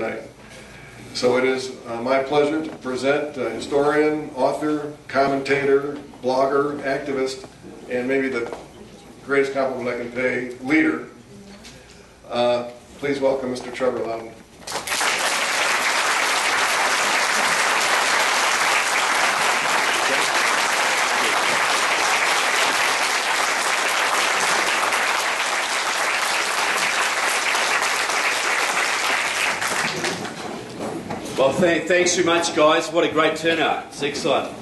tonight. So it is uh, my pleasure to present uh, historian, author, commentator, blogger, activist, and maybe the greatest compliment I can pay, leader. Uh, please welcome Mr. Trevor Loudon. Th- thanks very much, guys. What a great turnout. It's excellent.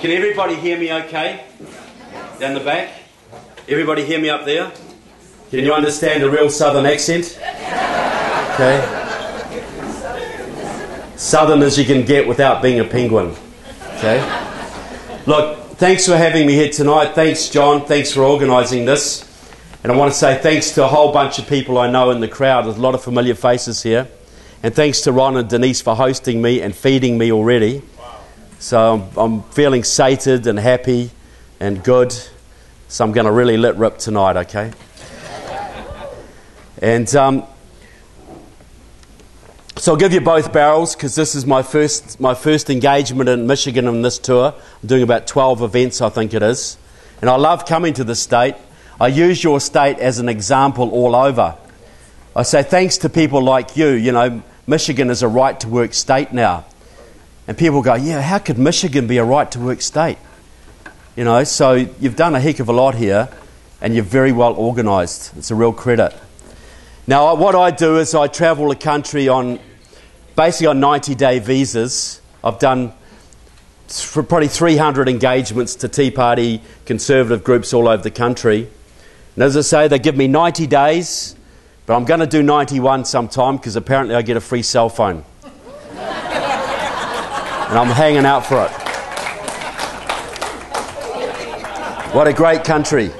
Can everybody hear me okay? Down the back? Everybody hear me up there? Can you understand a real southern accent? Okay. Southern as you can get without being a penguin. Okay. Look, thanks for having me here tonight. Thanks, John. Thanks for organising this. And I want to say thanks to a whole bunch of people I know in the crowd. There's a lot of familiar faces here. And thanks to Ron and Denise for hosting me and feeding me already. So I'm, I'm feeling sated and happy and good. So I'm going to really let rip tonight, okay? And um, so I'll give you both barrels because this is my first, my first engagement in Michigan in this tour. I'm doing about 12 events, I think it is. And I love coming to the state. I use your state as an example all over. I say thanks to people like you, you know, Michigan is a right to work state now. And people go, yeah, how could Michigan be a right to work state? You know, so you've done a heck of a lot here and you're very well organised. It's a real credit. Now, what I do is I travel the country on basically on 90 day visas. I've done for probably 300 engagements to Tea Party conservative groups all over the country. And as I say, they give me 90 days but I'm going to do 91 sometime because apparently I get a free cell phone. and I'm hanging out for it. What a great country.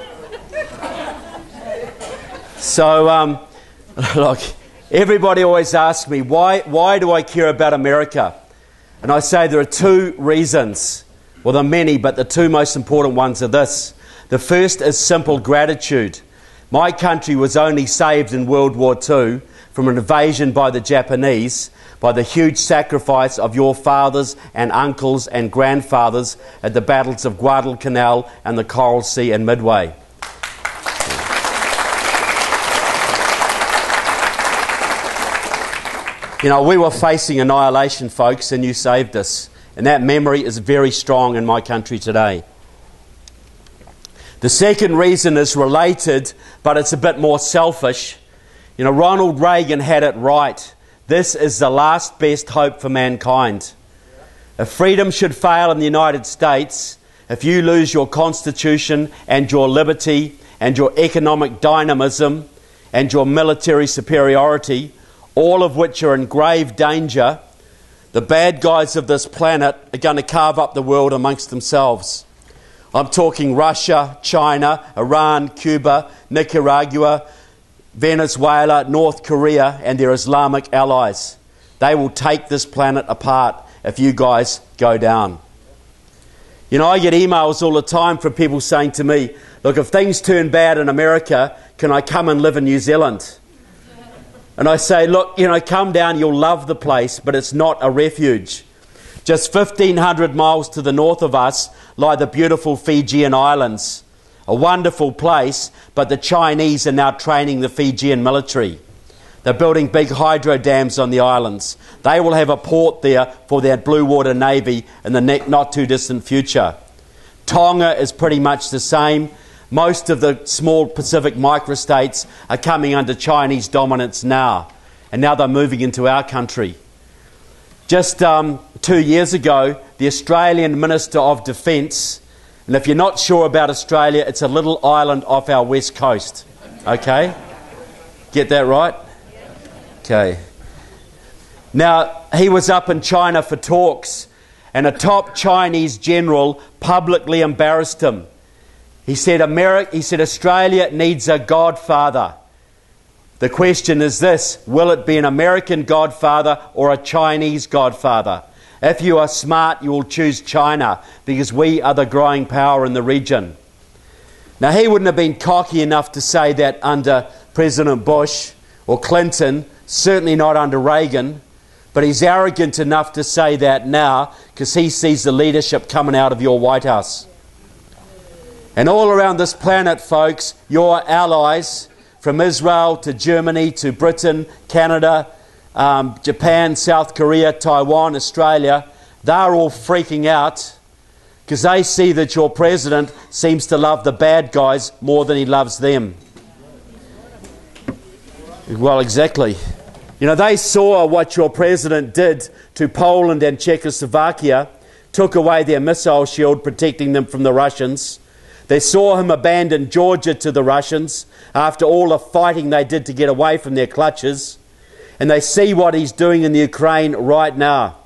So, um, look, everybody always asks me, why, why do I care about America? And I say there are two reasons. Well, there are many, but the two most important ones are this. The first is simple gratitude. My country was only saved in World War II from an invasion by the Japanese by the huge sacrifice of your fathers and uncles and grandfathers at the battles of Guadalcanal and the Coral Sea and Midway. You know, we were facing annihilation, folks, and you saved us. And that memory is very strong in my country today. The second reason is related, but it's a bit more selfish. You know, Ronald Reagan had it right. This is the last best hope for mankind. If freedom should fail in the United States, if you lose your constitution and your liberty and your economic dynamism and your military superiority, all of which are in grave danger, the bad guys of this planet are going to carve up the world amongst themselves. I'm talking Russia, China, Iran, Cuba, Nicaragua, Venezuela, North Korea, and their Islamic allies. They will take this planet apart if you guys go down. You know, I get emails all the time from people saying to me, Look, if things turn bad in America, can I come and live in New Zealand? And I say, Look, you know, come down, you'll love the place, but it's not a refuge. Just 1,500 miles to the north of us lie the beautiful Fijian Islands. A wonderful place, but the Chinese are now training the Fijian military. They're building big hydro dams on the islands. They will have a port there for their blue water navy in the not too distant future. Tonga is pretty much the same. Most of the small Pacific microstates are coming under Chinese dominance now, and now they're moving into our country. Just um, two years ago, the Australian Minister of Defence, and if you're not sure about Australia, it's a little island off our west coast. Okay? Get that right? Okay. Now, he was up in China for talks, and a top Chinese general publicly embarrassed him. He said, America, he said Australia needs a godfather. The question is this Will it be an American godfather or a Chinese godfather? If you are smart, you will choose China because we are the growing power in the region. Now, he wouldn't have been cocky enough to say that under President Bush or Clinton, certainly not under Reagan. But he's arrogant enough to say that now because he sees the leadership coming out of your White House. And all around this planet, folks, your allies, from Israel to Germany to Britain, Canada, um, Japan, South Korea, Taiwan, Australia, they're all freaking out because they see that your president seems to love the bad guys more than he loves them. Well, exactly. You know, they saw what your president did to Poland and Czechoslovakia, took away their missile shield protecting them from the Russians. They saw him abandon Georgia to the Russians after all the fighting they did to get away from their clutches. And they see what he's doing in the Ukraine right now.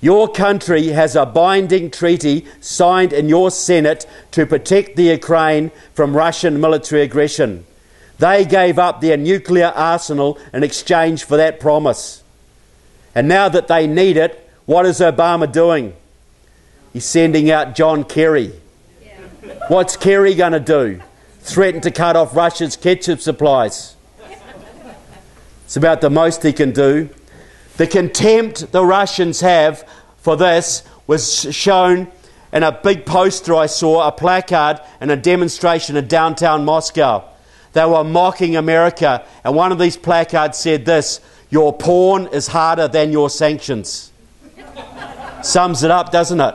Your country has a binding treaty signed in your Senate to protect the Ukraine from Russian military aggression. They gave up their nuclear arsenal in exchange for that promise. And now that they need it, what is Obama doing? He's sending out John Kerry. What's Kerry going to do? Threaten to cut off Russia's ketchup supplies. It's about the most he can do. The contempt the Russians have for this was shown in a big poster I saw, a placard, and a demonstration in downtown Moscow. They were mocking America, and one of these placards said this Your porn is harder than your sanctions. Sums it up, doesn't it?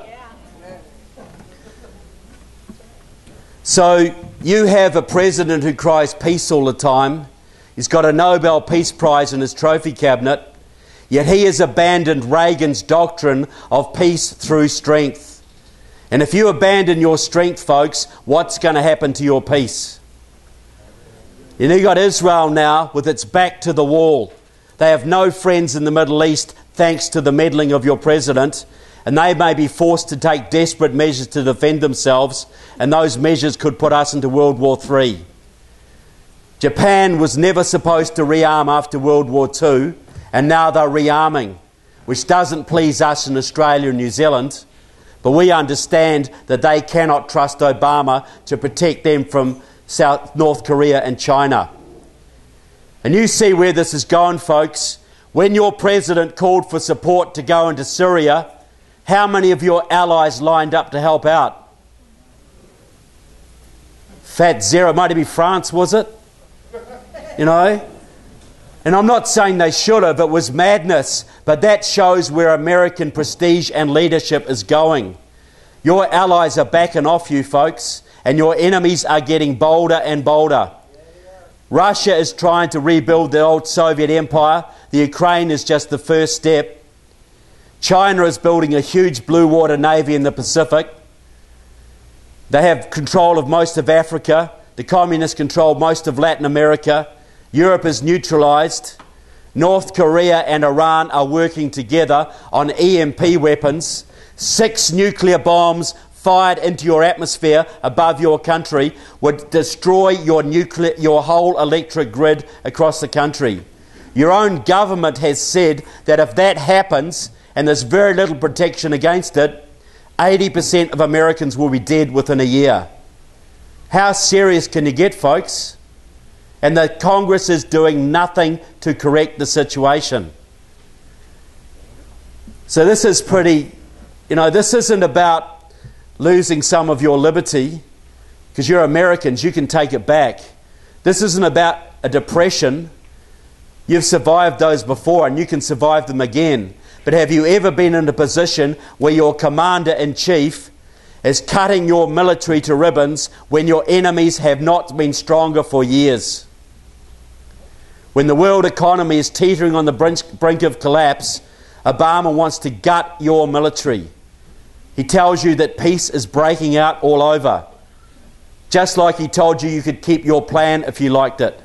So, you have a president who cries peace all the time. He's got a Nobel Peace Prize in his trophy cabinet. Yet he has abandoned Reagan's doctrine of peace through strength. And if you abandon your strength, folks, what's going to happen to your peace? And you've got Israel now with its back to the wall. They have no friends in the Middle East thanks to the meddling of your president, and they may be forced to take desperate measures to defend themselves, and those measures could put us into World War III. Japan was never supposed to rearm after World War II and now they're rearming, which doesn't please us in Australia and New Zealand. But we understand that they cannot trust Obama to protect them from South, North Korea and China. And you see where this is going, folks. When your president called for support to go into Syria, how many of your allies lined up to help out? Fat zero. Might it be France, was it? You know? And I'm not saying they should have, it was madness, but that shows where American prestige and leadership is going. Your allies are backing off you, folks, and your enemies are getting bolder and bolder. Russia is trying to rebuild the old Soviet empire. The Ukraine is just the first step. China is building a huge blue water navy in the Pacific. They have control of most of Africa. The communists control most of Latin America. Europe is neutralised. North Korea and Iran are working together on EMP weapons. Six nuclear bombs fired into your atmosphere above your country would destroy your, nuclear, your whole electric grid across the country. Your own government has said that if that happens and there's very little protection against it, 80% of Americans will be dead within a year. How serious can you get, folks? And the Congress is doing nothing to correct the situation. So, this is pretty, you know, this isn't about losing some of your liberty because you're Americans, you can take it back. This isn't about a depression. You've survived those before and you can survive them again. But have you ever been in a position where your commander in chief is cutting your military to ribbons when your enemies have not been stronger for years? When the world economy is teetering on the brink of collapse, Obama wants to gut your military. He tells you that peace is breaking out all over, just like he told you you could keep your plan if you liked it.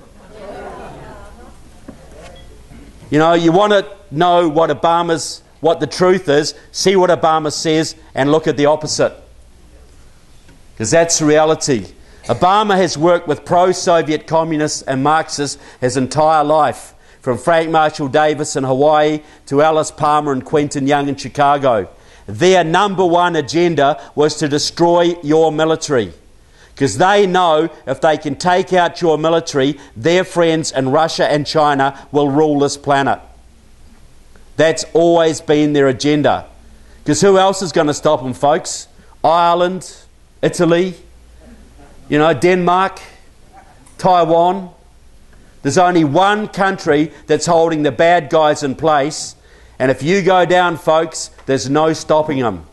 You know, you want to know what Obama's what the truth is, see what Obama says and look at the opposite. Because that's reality. Obama has worked with pro Soviet communists and Marxists his entire life, from Frank Marshall Davis in Hawaii to Alice Palmer and Quentin Young in Chicago. Their number one agenda was to destroy your military. Because they know if they can take out your military, their friends in Russia and China will rule this planet. That's always been their agenda. Because who else is going to stop them, folks? Ireland, Italy, you know, Denmark, Taiwan. There's only one country that's holding the bad guys in place, and if you go down, folks, there's no stopping them.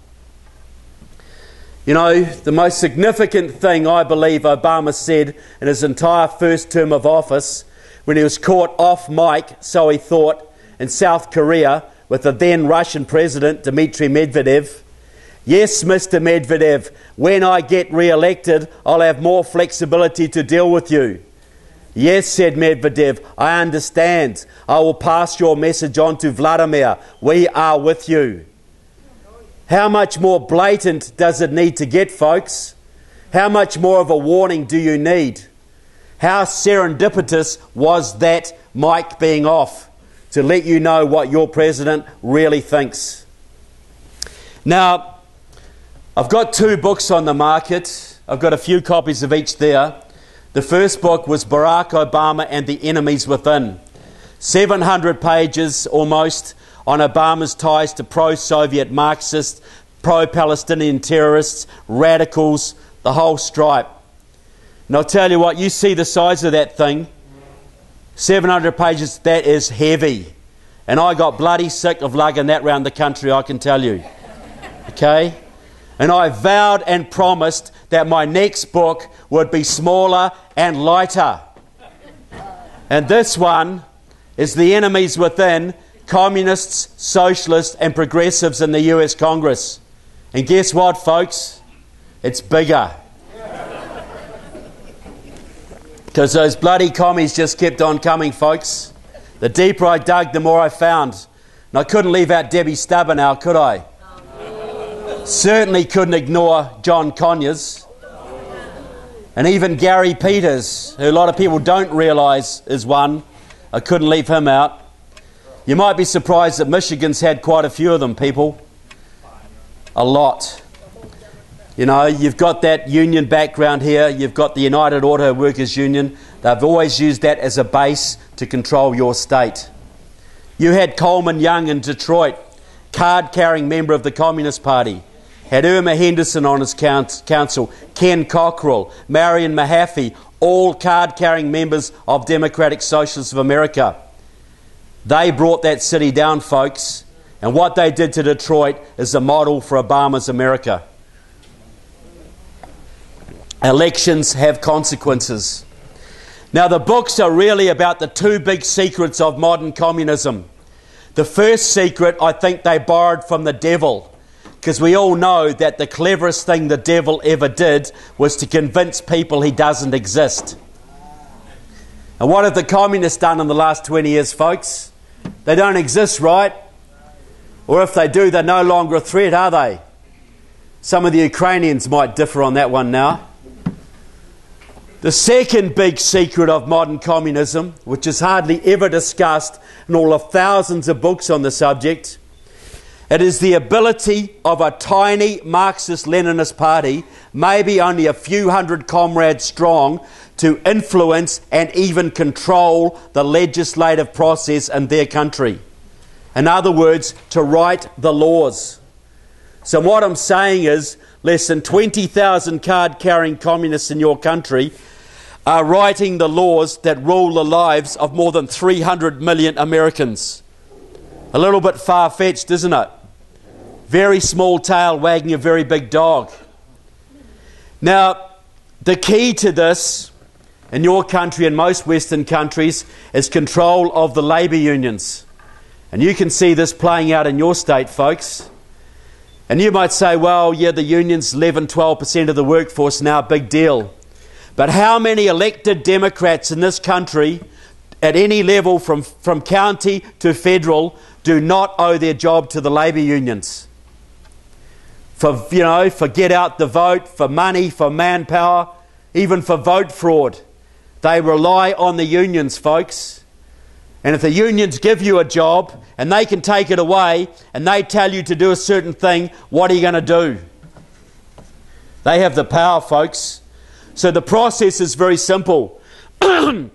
You know, the most significant thing I believe Obama said in his entire first term of office when he was caught off mic, so he thought, in South Korea with the then Russian President Dmitry Medvedev. Yes, Mr. Medvedev, when I get re elected, I'll have more flexibility to deal with you. Yes, said Medvedev, I understand. I will pass your message on to Vladimir. We are with you. How much more blatant does it need to get, folks? How much more of a warning do you need? How serendipitous was that mic being off to let you know what your president really thinks? Now, I've got two books on the market. I've got a few copies of each there. The first book was Barack Obama and the Enemies Within. 700 pages almost on Obama's ties to pro Soviet Marxists, pro Palestinian terrorists, radicals, the whole stripe. And I'll tell you what, you see the size of that thing 700 pages, that is heavy. And I got bloody sick of lugging that round the country, I can tell you. Okay? And I vowed and promised that my next book would be smaller and lighter. And this one is The Enemies Within communists, socialists, and progressives in the US Congress. And guess what, folks? It's bigger. Because those bloody commies just kept on coming, folks. The deeper I dug, the more I found. And I couldn't leave out Debbie Stabenow, could I? Certainly couldn't ignore John Conyers. And even Gary Peters, who a lot of people don't realise is one. I couldn't leave him out. You might be surprised that Michigan's had quite a few of them, people. A lot. You know, you've got that union background here, you've got the United Auto Workers Union. They've always used that as a base to control your state. You had Coleman Young in Detroit, card carrying member of the Communist Party. Had Erma Henderson on his council, Ken Cockrel, Maryann Mahaffey, all card carrying members of Democratic Socialists of America. They brought that city down, folks, and what they did to Detroit is a model for Obama's America. Elections have consequences. Now, the books are really about the two big secrets of modern communism. The first secret, I think they borrowed from the devil, because we all know that the cleverest thing the devil ever did was to convince people he doesn't exist. And what have the communists done in the last 20 years, folks? They don't exist, right? Or if they do, they're no longer a threat, are they? Some of the Ukrainians might differ on that one now. The second big secret of modern communism, which is hardly ever discussed in all of thousands of books on the subject, it is the ability of a tiny Marxist Leninist party, maybe only a few hundred comrades strong, to influence and even control the legislative process in their country. In other words, to write the laws. So, what I'm saying is, less than 20,000 card carrying communists in your country are writing the laws that rule the lives of more than 300 million Americans. A little bit far fetched, isn't it? Very small tail wagging a very big dog. Now, the key to this in your country and most Western countries is control of the labour unions. And you can see this playing out in your state, folks. And you might say, well, yeah, the unions, 11, 12% of the workforce now, big deal. But how many elected Democrats in this country, at any level from, from county to federal, do not owe their job to the labour unions? For, you know, for get out the vote, for money, for manpower, even for vote fraud. They rely on the unions, folks. And if the unions give you a job and they can take it away and they tell you to do a certain thing, what are you going to do? They have the power, folks. So the process is very simple.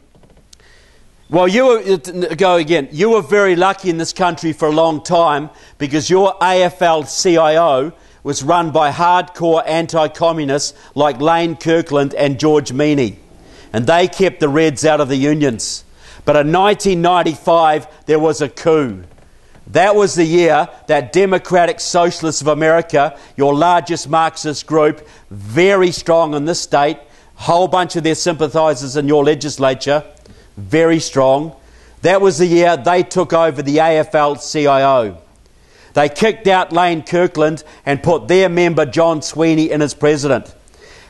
Well, you were, go again. You were very lucky in this country for a long time because your AFL CIO was run by hardcore anti communists like Lane Kirkland and George Meany. And they kept the Reds out of the unions. But in 1995, there was a coup. That was the year that Democratic Socialists of America, your largest Marxist group, very strong in this state, whole bunch of their sympathisers in your legislature, very strong. That was the year they took over the AFL CIO. They kicked out Lane Kirkland and put their member John Sweeney in as president.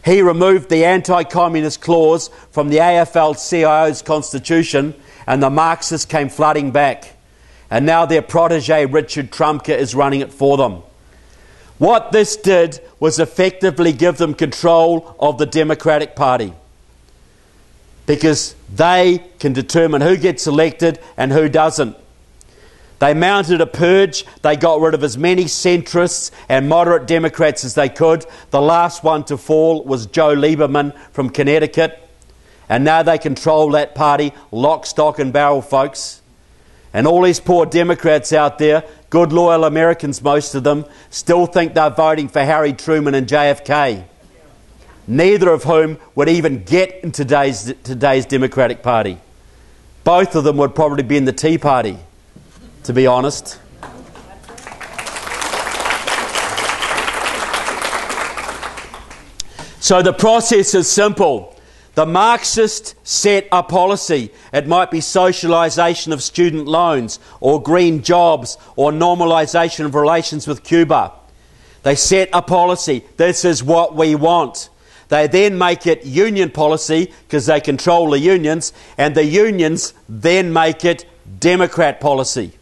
He removed the anti communist clause from the AFL CIO's constitution, and the Marxists came flooding back. And now their protege, Richard Trumka, is running it for them. What this did was effectively give them control of the Democratic Party because they can determine who gets elected and who doesn't. They mounted a purge. They got rid of as many centrists and moderate Democrats as they could. The last one to fall was Joe Lieberman from Connecticut. And now they control that party, lock, stock, and barrel, folks. And all these poor Democrats out there, good, loyal Americans, most of them, still think they're voting for Harry Truman and JFK. Neither of whom would even get in today's, today's Democratic Party. Both of them would probably be in the Tea Party, to be honest. So the process is simple. The Marxists set a policy. It might be socialisation of student loans, or green jobs, or normalisation of relations with Cuba. They set a policy. This is what we want. They then make it union policy because they control the unions, and the unions then make it Democrat policy.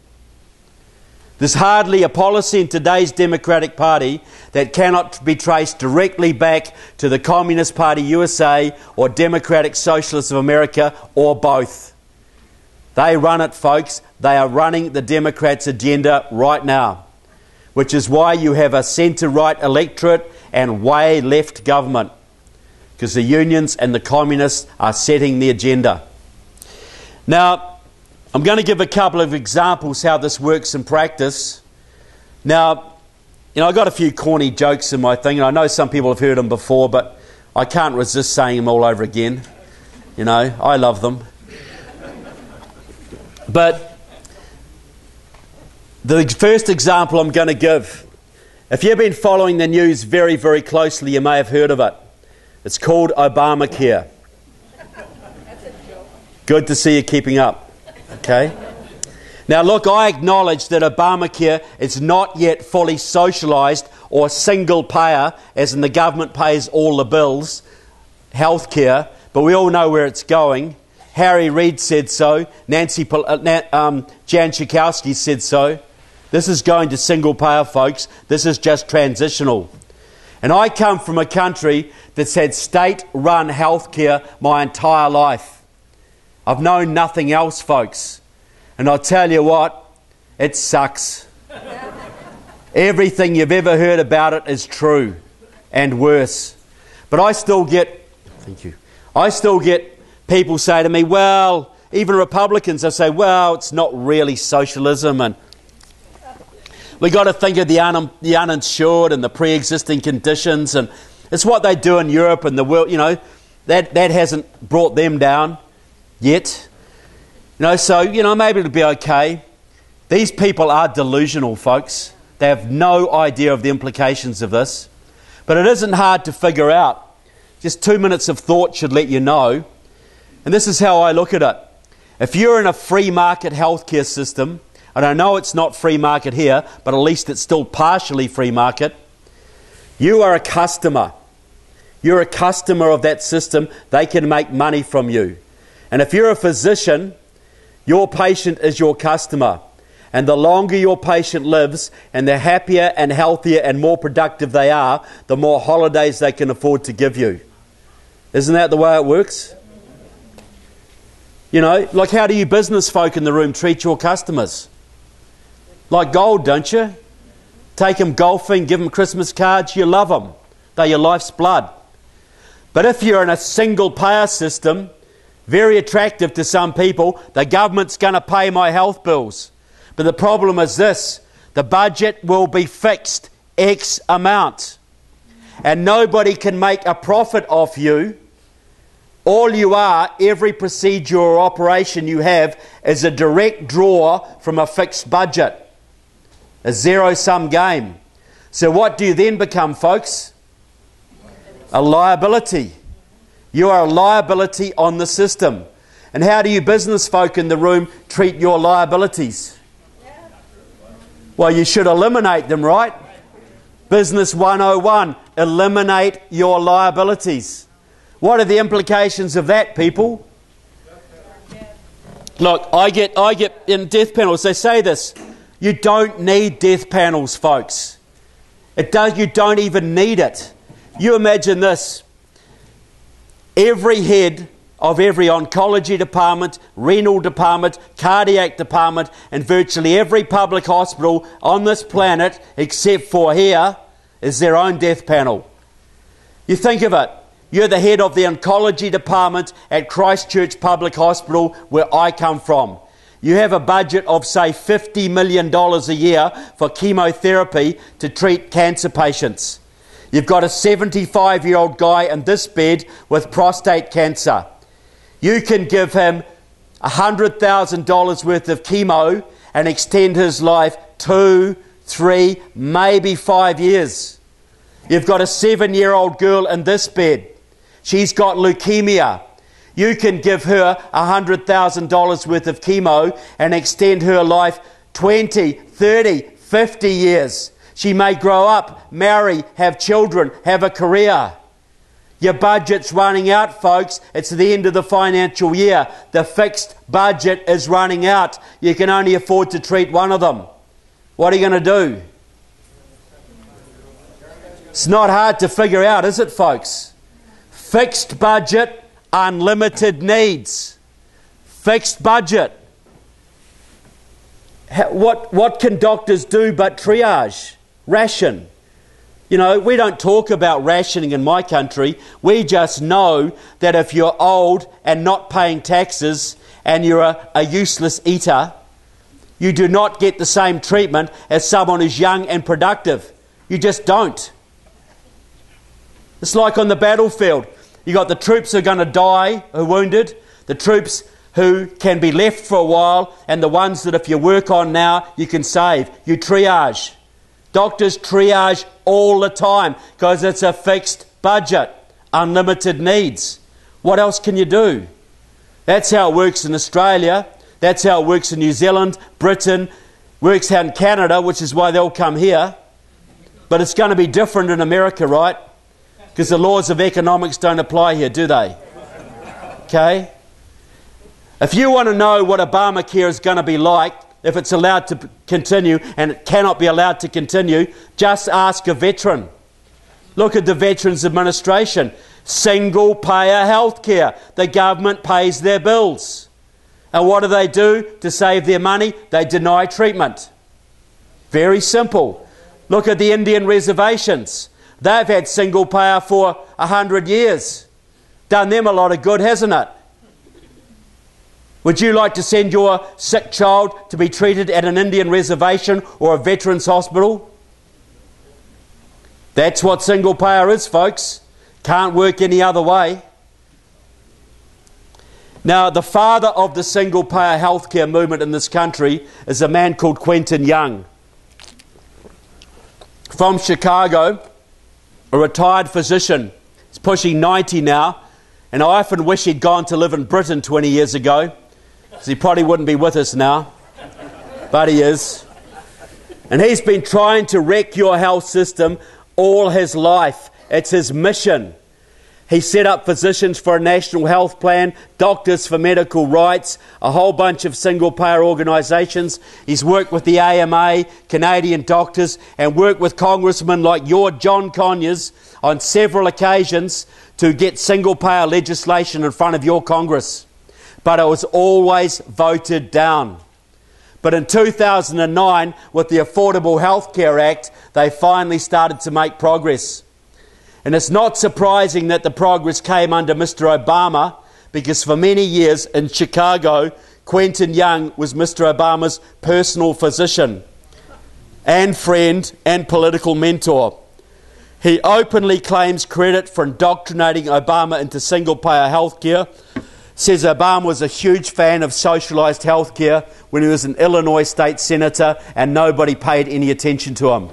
There's hardly a policy in today's Democratic Party that cannot be traced directly back to the Communist Party USA or Democratic Socialists of America or both. They run it, folks. They are running the Democrats' agenda right now, which is why you have a centre right electorate and way left government, because the unions and the communists are setting the agenda. Now, I'm going to give a couple of examples how this works in practice. Now, you know, I got a few corny jokes in my thing, and I know some people have heard them before, but I can't resist saying them all over again. You know, I love them. But the first example I'm going to give, if you've been following the news very, very closely, you may have heard of it. It's called Obamacare. Good to see you keeping up. Okay? Now, look, I acknowledge that Obamacare is not yet fully socialised or single payer, as in the government pays all the bills, healthcare, but we all know where it's going. Harry Reid said so. Nancy uh, um, Jan Schakowsky said so. This is going to single payer, folks. This is just transitional. And I come from a country that's had state run healthcare my entire life. I've known nothing else, folks. And I'll tell you what, it sucks. Everything you've ever heard about it is true and worse. But I still get, thank you, I still get people say to me, well, even Republicans, they say, well, it's not really socialism and we've got to think of the, un- the uninsured and the pre existing conditions. And it's what they do in Europe and the world, you know, that, that hasn't brought them down yet. You know, so, you know, maybe it'll be okay. These people are delusional, folks. They have no idea of the implications of this. But it isn't hard to figure out. Just two minutes of thought should let you know. And this is how I look at it. If you're in a free market healthcare system, and I know it's not free market here, but at least it's still partially free market, you are a customer. You're a customer of that system. They can make money from you. And if you're a physician, your patient is your customer. And the longer your patient lives, and the happier and healthier and more productive they are, the more holidays they can afford to give you. Isn't that the way it works? You know, like how do you business folk in the room treat your customers? Like gold, don't you? Take them golfing, give them Christmas cards, you love them. They're your life's blood. But if you're in a single payer system, Very attractive to some people. The government's going to pay my health bills. But the problem is this the budget will be fixed X amount. And nobody can make a profit off you. All you are, every procedure or operation you have, is a direct draw from a fixed budget, a zero sum game. So, what do you then become, folks? A liability. You are a liability on the system. And how do you business folk in the room treat your liabilities? Well, you should eliminate them, right? Business 101 eliminate your liabilities. What are the implications of that, people? Look, I get, I get in death panels, they say this you don't need death panels, folks. It does, you don't even need it. You imagine this every head of every oncology department, renal department, cardiac department, and virtually every public hospital on this planet, except for here, is their own death panel. You think of it. You're the head of the oncology department at Christchurch Public Hospital, where I come from. You have a budget of, say, $50 million a year for chemotherapy to treat cancer patients. You've got a 75 year old guy in this bed with prostate cancer. You can give him $100,000 worth of chemo and extend his life two, three, maybe five years. You've got a seven year old girl in this bed. She's got leukemia. You can give her $100,000 worth of chemo and extend her life 20, 30, 50 years. She may grow up, marry, have children, have a career. Your budget's running out, folks. It's the end of the financial year. The fixed budget is running out. You can only afford to treat one of them. What are you going to do? It's not hard to figure out, is it, folks? Fixed budget, unlimited needs. Fixed budget. What, what can doctors do but triage? Ration. You know, we don't talk about rationing in my country. We just know that if you're old and not paying taxes and you're a, a, useless eater, you do not get the same treatment as someone who's young and productive. You just don't. It's like on the battlefield. You got the troops who are going to die, who are wounded, the troops who can be left for a while, and the ones that if you work on now, you can save. You triage. Doctors triage all the time because it's a fixed budget, unlimited needs. What else can you do? That's how it works in Australia. That's how it works in New Zealand, Britain, works out in Canada, which is why they'll come here. But it's going to be different in America, right? Because the laws of economics don't apply here, do they? Okay? If you want to know what Obamacare is going to be like, if it's allowed to continue and it cannot be allowed to continue, just ask a veteran. Look at the Veterans Administration. Single payer health care. The government pays their bills. And what do they do to save their money? They deny treatment. Very simple. Look at the Indian reservations. They've had single payer for a hundred years. Done them a lot of good, hasn't it? Would you like to send your sick child to be treated at an Indian reservation or a veterans hospital? That's what single payer is, folks. Can't work any other way. Now, the father of the single payer healthcare movement in this country is a man called Quentin Young. From Chicago, a retired physician. He's pushing 90 now, and I often wish he'd gone to live in Britain 20 years ago. He probably wouldn't be with us now, but he is. And he's been trying to wreck your health system all his life. It's his mission. He set up physicians for a national health plan, doctors for medical rights, a whole bunch of single payer organisations. He's worked with the AMA, Canadian doctors, and worked with congressmen like your John Conyers on several occasions to get single payer legislation in front of your Congress but it was always voted down. But in 2009, with the Affordable Health Care Act, they finally started to make progress. And it's not surprising that the progress came under Mr. Obama because for many years in Chicago, Quentin Young was Mr. Obama's personal physician and friend and political mentor. He openly claims credit for indoctrinating Obama into single payer health care. Says Obama was a huge fan of socialised health care when he was an Illinois state senator and nobody paid any attention to him.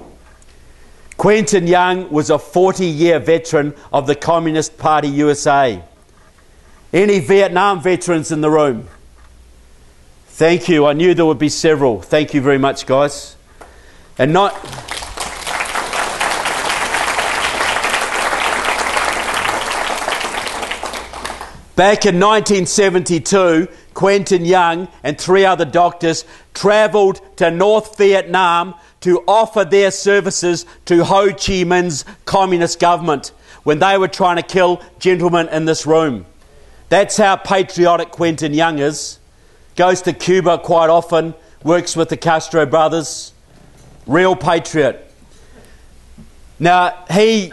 Quentin Young was a 40 year veteran of the Communist Party USA. Any Vietnam veterans in the room? Thank you. I knew there would be several. Thank you very much, guys. And not. Back in 1972, Quentin Young and three other doctors travelled to North Vietnam to offer their services to Ho Chi Minh's communist government when they were trying to kill gentlemen in this room. That's how patriotic Quentin Young is. Goes to Cuba quite often, works with the Castro brothers. Real patriot. Now, he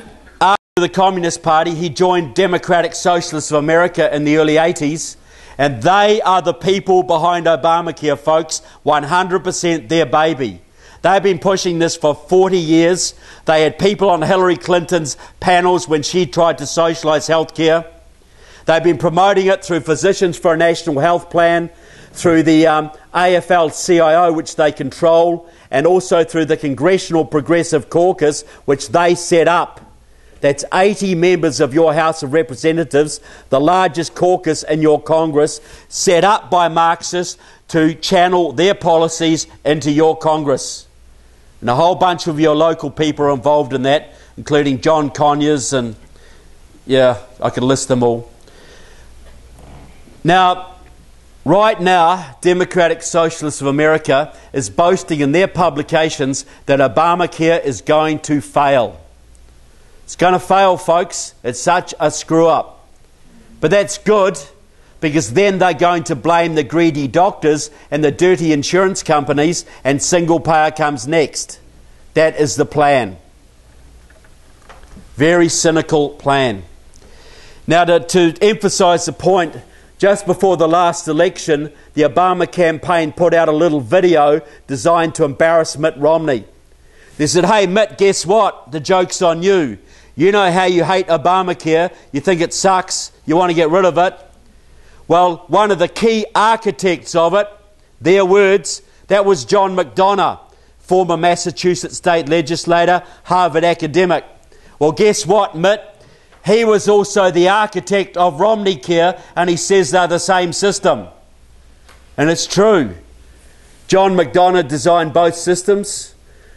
the Communist Party, he joined Democratic Socialists of America in the early 80s, and they are the people behind Obamacare, folks. 100% their baby. They've been pushing this for 40 years. They had people on Hillary Clinton's panels when she tried to socialise healthcare. They've been promoting it through Physicians for a National Health Plan, through the um, AFL CIO, which they control, and also through the Congressional Progressive Caucus, which they set up. That's 80 members of your House of Representatives, the largest caucus in your Congress, set up by Marxists to channel their policies into your Congress. And a whole bunch of your local people are involved in that, including John Conyers, and yeah, I could list them all. Now, right now, Democratic Socialists of America is boasting in their publications that Obamacare is going to fail. It's going to fail, folks. It's such a screw up. But that's good because then they're going to blame the greedy doctors and the dirty insurance companies, and single payer comes next. That is the plan. Very cynical plan. Now, to, to emphasise the point, just before the last election, the Obama campaign put out a little video designed to embarrass Mitt Romney. They said, Hey, Mitt, guess what? The joke's on you. You know how you hate Obamacare, you think it sucks, you want to get rid of it. Well, one of the key architects of it, their words, that was John McDonough, former Massachusetts state legislator, Harvard academic. Well, guess what, Mitt? He was also the architect of Romney Care, and he says they're the same system. And it's true. John McDonough designed both systems.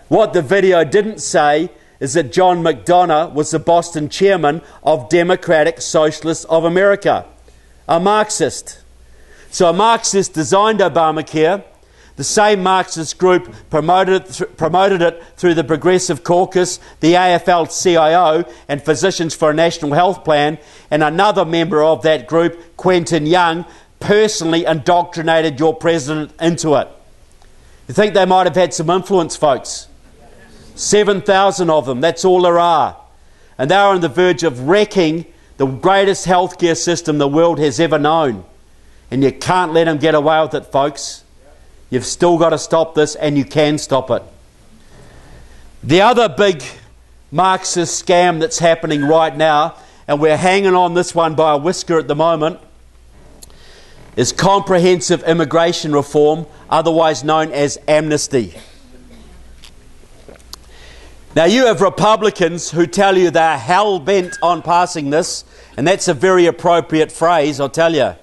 What the video didn't say is that John McDonough was the Boston chairman of Democratic Socialists of America, a Marxist. So a Marxist designed Obamacare. The same Marxist group promoted it, th- promoted it through the Progressive Caucus, the AFL CIO, and Physicians for a National Health Plan. And another member of that group, Quentin Young, personally indoctrinated your president into it. You think they might have had some influence, folks? 7,000 of them, that's all there are. And they are on the verge of wrecking the greatest healthcare system the world has ever known. And you can't let them get away with it, folks. You've still got to stop this, and you can stop it. The other big Marxist scam that's happening right now, and we're hanging on this one by a whisker at the moment, is comprehensive immigration reform, otherwise known as amnesty. Now, you have Republicans who tell you they're hell bent on passing this, and that's a very appropriate phrase, I'll tell you.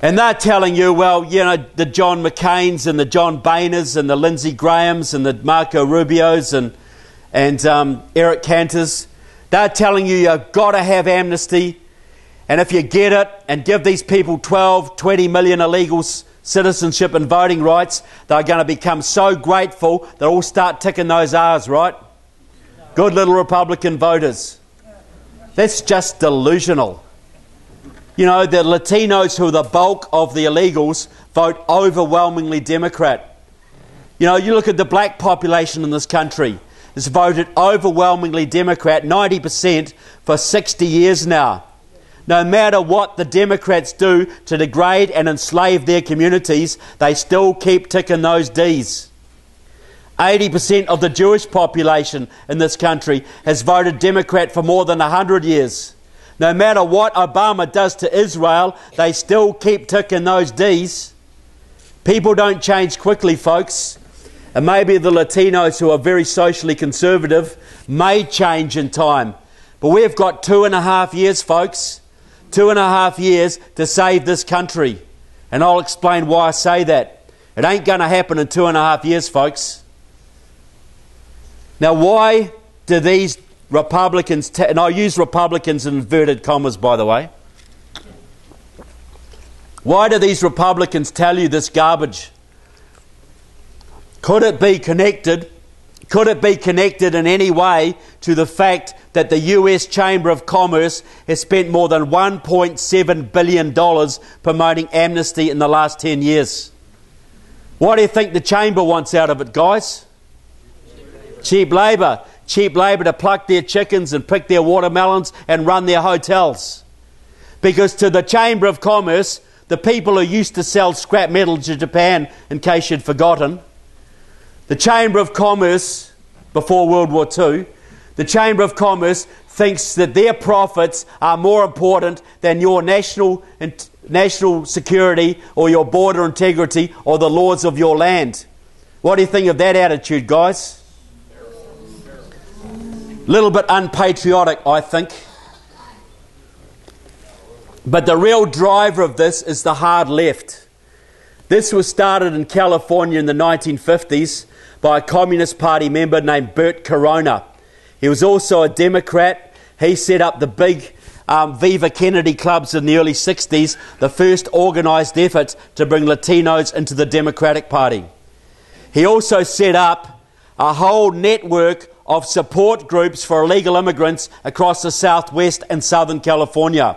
And they're telling you, well, you know, the John McCains and the John Boehners and the Lindsey Grahams and the Marco Rubios and, and um, Eric Cantor's, they're telling you you've got to have amnesty. And if you get it and give these people 12, 20 million illegals citizenship and voting rights, they're going to become so grateful they'll all start ticking those R's, right? Good little Republican voters. That's just delusional. You know, the Latinos, who are the bulk of the illegals, vote overwhelmingly Democrat. You know, you look at the black population in this country, it's voted overwhelmingly Democrat, 90% for 60 years now. No matter what the Democrats do to degrade and enslave their communities, they still keep ticking those D's. 80% of the Jewish population in this country has voted Democrat for more than 100 years. No matter what Obama does to Israel, they still keep ticking those D's. People don't change quickly, folks. And maybe the Latinos who are very socially conservative may change in time. But we've got two and a half years, folks. Two and a half years to save this country. And I'll explain why I say that. It ain't going to happen in two and a half years, folks. Now, why do these Republicans, and I use Republicans in inverted commas, by the way, why do these Republicans tell you this garbage? Could it be connected? Could it be connected in any way to the fact that the US Chamber of Commerce has spent more than $1.7 billion promoting amnesty in the last 10 years? What do you think the Chamber wants out of it, guys? Cheap labour. Cheap labour to pluck their chickens and pick their watermelons and run their hotels. Because to the Chamber of Commerce, the people who used to sell scrap metal to Japan, in case you'd forgotten, the Chamber of Commerce, before World War II, the Chamber of Commerce thinks that their profits are more important than your national, national security or your border integrity or the laws of your land. What do you think of that attitude, guys? A little bit unpatriotic, I think. But the real driver of this is the hard left. This was started in California in the 1950s by a Communist Party member named Bert Corona. He was also a Democrat. He set up the big um, Viva Kennedy clubs in the early 60s, the first organised effort to bring Latinos into the Democratic Party. He also set up a whole network of support groups for illegal immigrants across the southwest and southern California.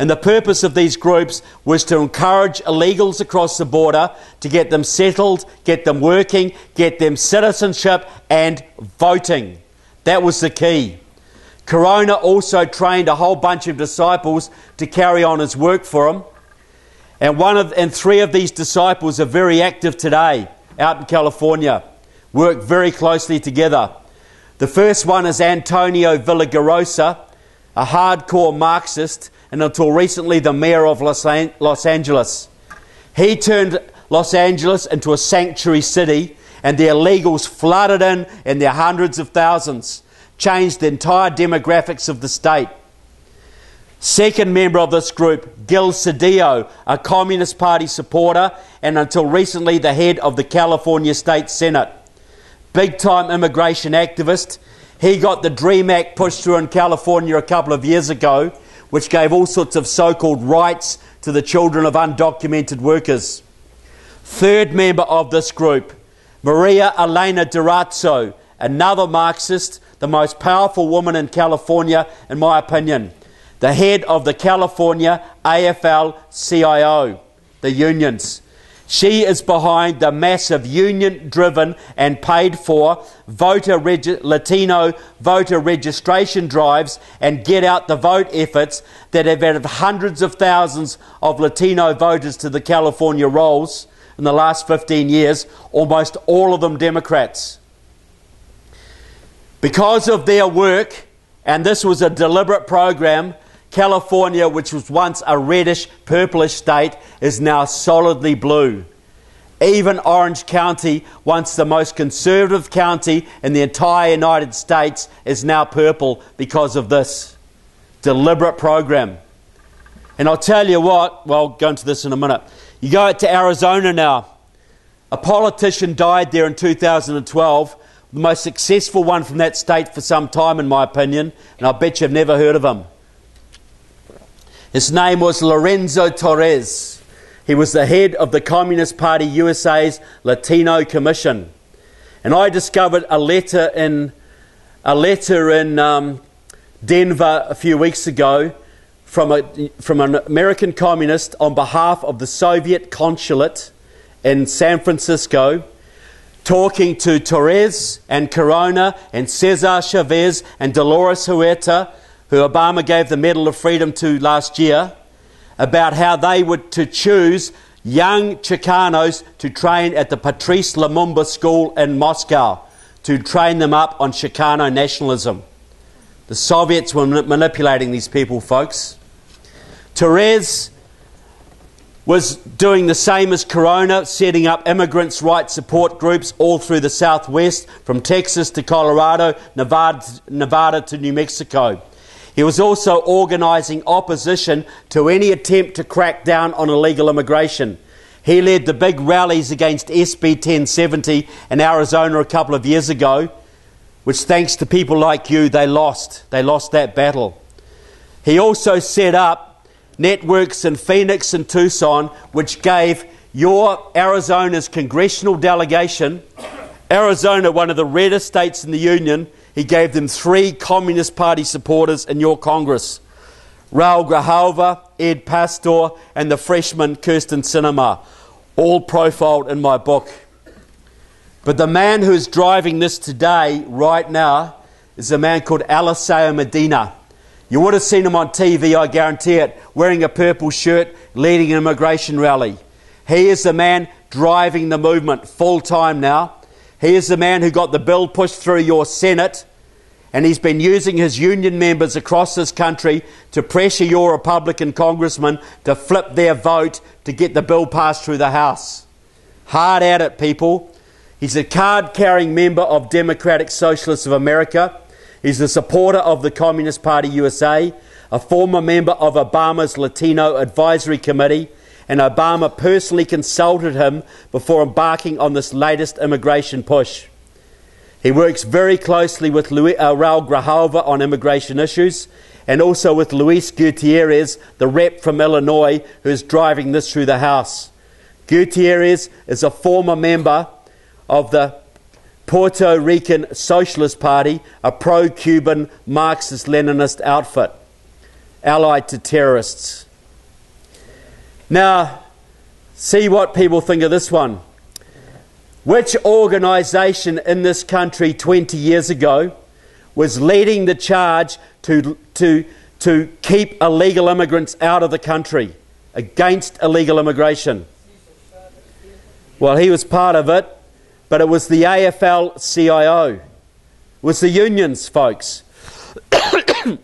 And the purpose of these groups was to encourage illegals across the border to get them settled, get them working, get them citizenship and voting. That was the key. Corona also trained a whole bunch of disciples to carry on his work for him. And one of and three of these disciples are very active today out in California. Work very closely together. The first one is Antonio Villaraigosa, a hardcore Marxist, and until recently the mayor of Los, An- Los Angeles. He turned Los Angeles into a sanctuary city, and the illegals flooded in in their hundreds of thousands, changed the entire demographics of the state. Second member of this group, Gil Cedillo, a Communist Party supporter and until recently the head of the California State Senate big time immigration activist. He got the DREAM Act pushed through in California a couple of years ago, which gave all sorts of so called rights to the children of undocumented workers. Third member of this group, Maria Elena Durazo, another Marxist, the most powerful woman in California, in my opinion, the head of the California AFL CIO, the unions. She is behind the massive union driven and paid for voter regi- Latino voter registration drives and get out the vote efforts that have added hundreds of thousands of Latino voters to the California rolls in the last 15 years, almost all of them Democrats. Because of their work, and this was a deliberate program, California, which was once a reddish, purplish state, is now solidly blue. Even Orange County, once the most conservative county in the entire United States, is now purple because of this deliberate program. And I'll tell you what, well, I'll go into this in a minute. You go to Arizona now. A politician died there in 2012, the most successful one from that state for some time, in my opinion, and I bet you've never heard of him. His name was Lorenzo Torres. He was the head of the Communist Party USA's Latino Commission. And I discovered a letter in, a letter in um, Denver a few weeks ago from, a, from an American communist on behalf of the Soviet consulate in San Francisco talking to Torres and Corona and Cesar Chavez and Dolores Huerta, who Obama gave the Medal of Freedom to last year, about how they were to choose young Chicanos to train at the Patrice Lumumba School in Moscow to train them up on Chicano nationalism. The Soviets were manipulating these people, folks. Torres was doing the same as Corona, setting up immigrants' rights support groups all through the Southwest, from Texas to Colorado, Nevada, Nevada to New Mexico. He was also organising opposition to any attempt to crack down on illegal immigration. He led the big rallies against SB 1070 in Arizona a couple of years ago, which, thanks to people like you, they lost. They lost that battle. He also set up networks in Phoenix and Tucson, which gave your Arizona's congressional delegation, Arizona, one of the reddest states in the Union, he gave them three Communist Party supporters in your Congress Raul Grijalva, Ed Pastor, and the freshman Kyrsten Sinema, all profiled in my book. But the man who's driving this today, right now, is a man called Eliseo Medina. You would have seen him on TV, I guarantee it, wearing a purple shirt, leading an immigration rally. He is the man driving the movement full time now. He is the man who got the bill pushed through your Senate, and he's been using his union members across this country to pressure your Republican congressmen to flip their vote to get the bill passed through the House. Hard at it, people. He's a card carrying member of Democratic Socialists of America. He's a supporter of the Communist Party USA, a former member of Obama's Latino Advisory Committee and Obama personally consulted him before embarking on this latest immigration push. He works very closely with uh, Raul Grijalva on immigration issues and also with Luis Gutierrez, the rep from Illinois, who is driving this through the House. Gutierrez is a former member of the Puerto Rican Socialist Party, a pro Cuban Marxist Leninist outfit allied to terrorists. Now, see what people think of this one. Which organisation in this country 20 years ago was leading the charge to, to, to keep illegal immigrants out of the country, against illegal immigration? Well, he was part of it, but it was the AFL CIO. It was the unions, folks.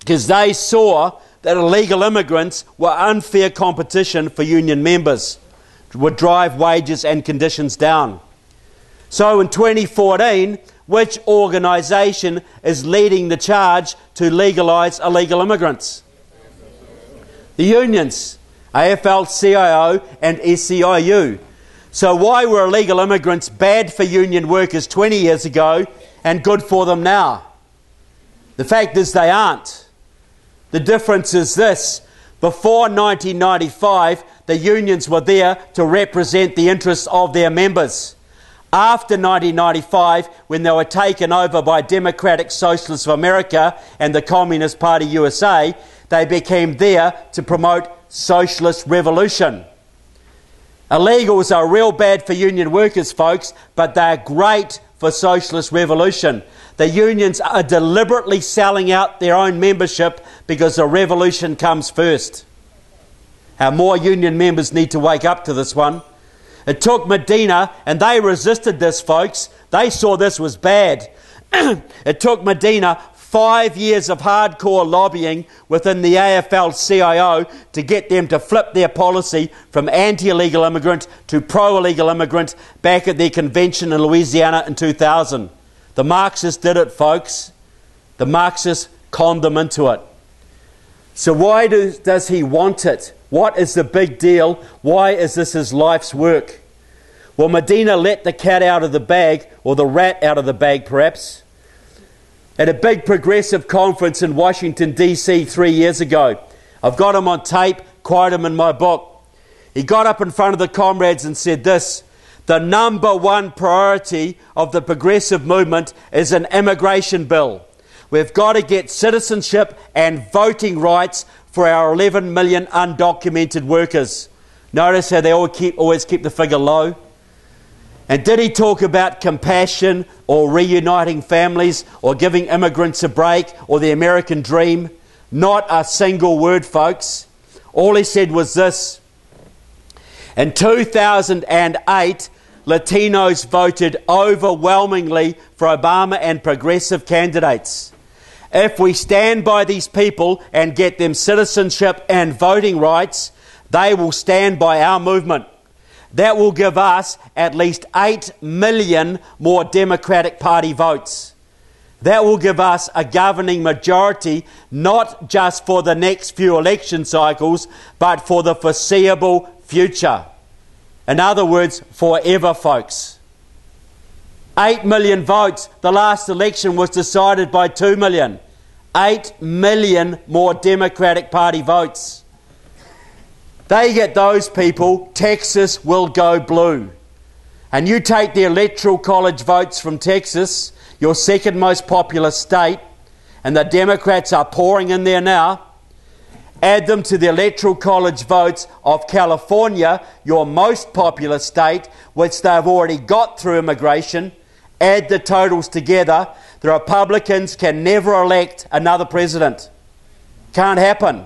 Because they saw that illegal immigrants were unfair competition for union members, would drive wages and conditions down. So in 2014, which organisation is leading the charge to legalise illegal immigrants? The unions, AFL CIO and SEIU. So, why were illegal immigrants bad for union workers 20 years ago and good for them now? The fact is, they aren't. The difference is this before 1995, the unions were there to represent the interests of their members. After 1995, when they were taken over by Democratic Socialists of America and the Communist Party USA, they became there to promote socialist revolution. Illegals are real bad for union workers, folks, but they're great for socialist revolution. The unions are deliberately selling out their own membership because the revolution comes first. Our more union members need to wake up to this one. It took Medina, and they resisted this, folks. They saw this was bad. it took Medina five years of hardcore lobbying within the AFL CIO to get them to flip their policy from anti illegal immigrant to pro illegal immigrant back at their convention in Louisiana in 2000. The Marxists did it, folks. The Marxists conned them into it. So, why do, does he want it? What is the big deal? Why is this his life's work? Well, Medina let the cat out of the bag, or the rat out of the bag, perhaps, at a big progressive conference in Washington, D.C., three years ago. I've got him on tape, quote him in my book. He got up in front of the comrades and said this the number one priority of the progressive movement is an immigration bill. We've got to get citizenship and voting rights for our 11 million undocumented workers. Notice how they keep, always keep the figure low. And did he talk about compassion or reuniting families or giving immigrants a break or the American dream? Not a single word, folks. All he said was this. In 2008, Latinos voted overwhelmingly for Obama and progressive candidates. If we stand by these people and get them citizenship and voting rights, they will stand by our movement. That will give us at least 8 million more Democratic Party votes. That will give us a governing majority, not just for the next few election cycles, but for the foreseeable future. In other words, forever, folks. 8 million votes. The last election was decided by 2 million. 8 million more Democratic Party votes. They get those people, Texas will go blue. And you take the Electoral College votes from Texas, your second most populous state, and the Democrats are pouring in there now. Add them to the Electoral College votes of California, your most populous state, which they've already got through immigration. Add the totals together. The Republicans can never elect another president. Can't happen.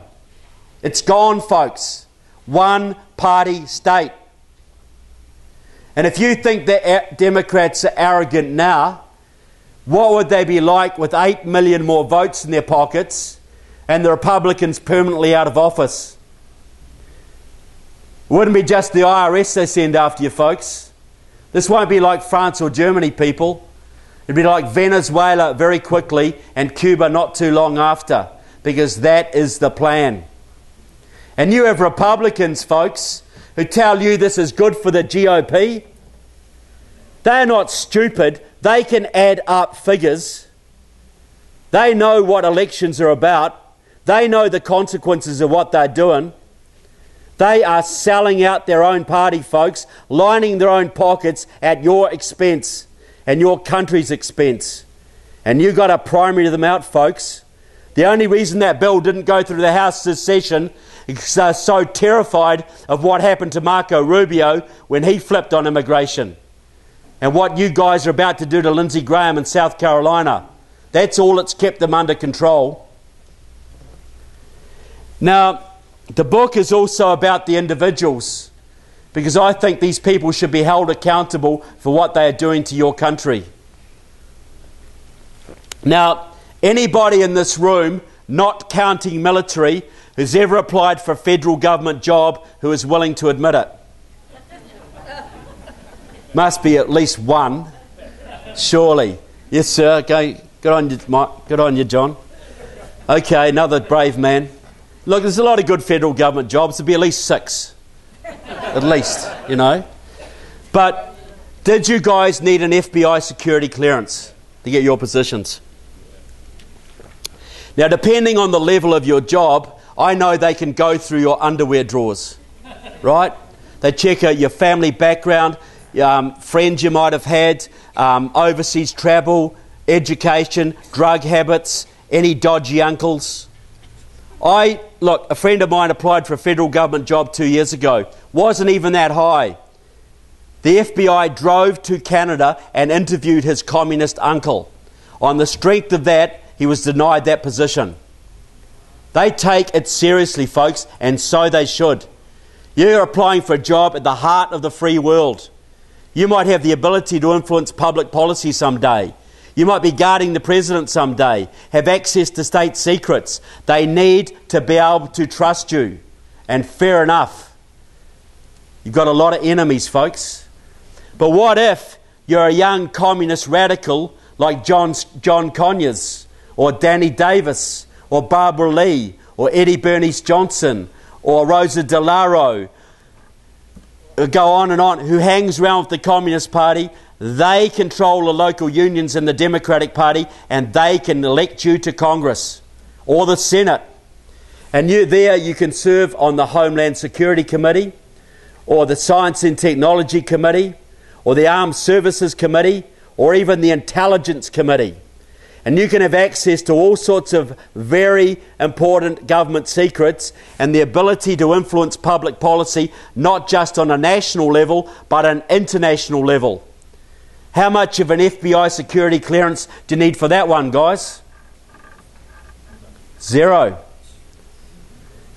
It's gone, folks one party state. And if you think that uh, Democrats are arrogant now, what would they be like with 8 million more votes in their pockets and the Republicans permanently out of office? It wouldn't be just the IRS they send after you, folks. This won't be like France or Germany, people. It'd be like Venezuela very quickly and Cuba not too long after, because that is the plan. And you have Republicans, folks, who tell you this is good for the GOP. They're not stupid. They can add up figures. They know what elections are about. They know the consequences of what they're doing. They are selling out their own party, folks, lining their own pockets at your expense and your country's expense. And you've got to primary to them out, folks. The only reason that bill didn't go through the House this session is they're so terrified of what happened to Marco Rubio when he flipped on immigration. And what you guys are about to do to Lindsey Graham in South Carolina. That's all that's kept them under control. Now, the book is also about the individuals because I think these people should be held accountable for what they are doing to your country. Now, Anybody in this room, not counting military, who's ever applied for a federal government job who is willing to admit it? Must be at least one, surely. Yes, sir. Okay, good on you, Mike. Good on you, John. Okay, another brave man. Look, there's a lot of good federal government jobs. There'll be at least six, at least, you know. But did you guys need an FBI security clearance to get your positions? Now, depending on the level of your job, I know they can go through your underwear drawers, right? They check out your family background, um, friends you might have had, um, overseas travel, education, drug habits, any dodgy uncles. I look, a friend of mine applied for a federal government job two years ago. Wasn't even that high. The FBI drove to Canada and interviewed his communist uncle. On the strength of that, he was denied that position. They take it seriously, folks, and so they should. You're applying for a job at the heart of the free world. You might have the ability to influence public policy someday. You might be guarding the president someday, have access to state secrets. They need to be able to trust you. And fair enough. You've got a lot of enemies, folks. But what if you're a young communist radical like John, John Conyers? or Danny Davis, or Barbara Lee, or Eddie Bernice Johnson, or Rosa DeLauro, Uh, go on and on, who hangs around with the Communist Party. They control the local unions in the Democratic Party, and they can elect you to Congress or the Senate. And you, there you can serve on the Homeland Security Committee, or the Science and Technology Committee, or the Armed Services Committee, or even the Intelligence Committee. And you can have access to all sorts of very important government secrets and the ability to influence public policy, not just on a national level, but an international level. How much of an FBI security clearance do you need for that one, guys? Zero.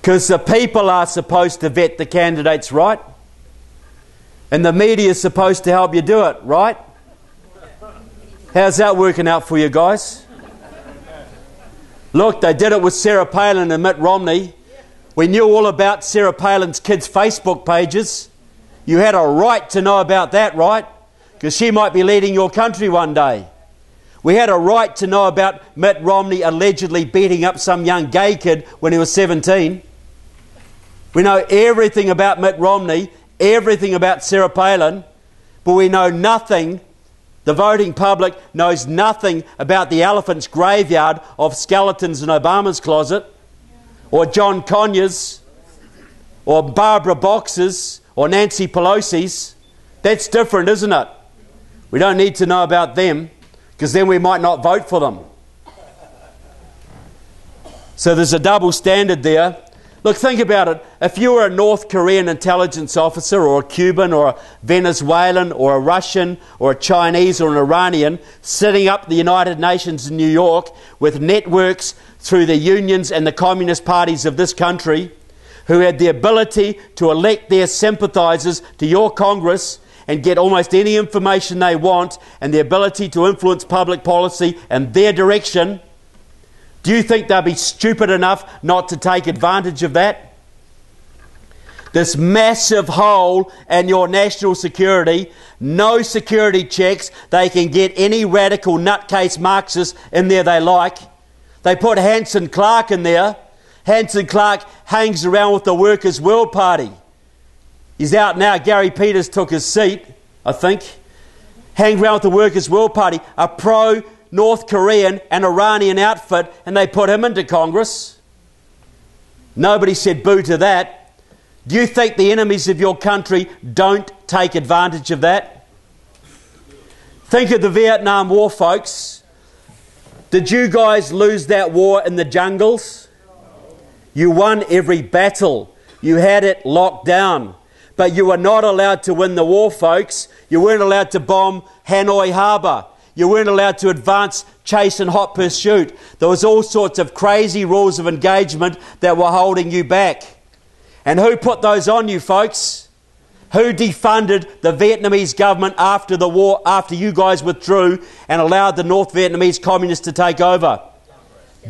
Because the people are supposed to vet the candidates, right? And the media is supposed to help you do it, right? How's that working out for you guys? Look, they did it with Sarah Palin and Mitt Romney. We knew all about Sarah Palin's kids' Facebook pages. You had a right to know about that, right? Because she might be leading your country one day. We had a right to know about Mitt Romney allegedly beating up some young gay kid when he was 17. We know everything about Mitt Romney, everything about Sarah Palin, but we know nothing. The voting public knows nothing about the elephant's graveyard of skeletons in Obama's closet, or John Conyers, or Barbara Boxer's, or Nancy Pelosi's. That's different, isn't it? We don't need to know about them because then we might not vote for them. So there's a double standard there. Look, think about it. If you were a North Korean intelligence officer, or a Cuban, or a Venezuelan, or a Russian, or a Chinese, or an Iranian, setting up the United Nations in New York with networks through the unions and the communist parties of this country, who had the ability to elect their sympathizers to your Congress and get almost any information they want, and the ability to influence public policy and their direction do you think they'll be stupid enough not to take advantage of that? This massive hole in your national security, no security checks, they can get any radical nutcase Marxist in there they like. They put Hansen Clarke in there. Hansen Clarke hangs around with the Workers' World Party. He's out now. Gary Peters took his seat, I think. Hang around with the Workers' World Party, a pro North Korean and Iranian outfit and they put him into Congress. Nobody said boo to that. Do you think the enemies of your country don't take advantage of that? Think of the Vietnam War, folks. Did you guys lose that war in the jungles? You won every battle. You had it locked down. But you were not allowed to win the war, folks. You weren't allowed to bomb Hanoi Harbor. You weren't allowed to advance, chase, and hot pursuit. There was all sorts of crazy rules of engagement that were holding you back. And who put those on you, folks? Who defunded the Vietnamese government after the war, after you guys withdrew and allowed the North Vietnamese communists to take over?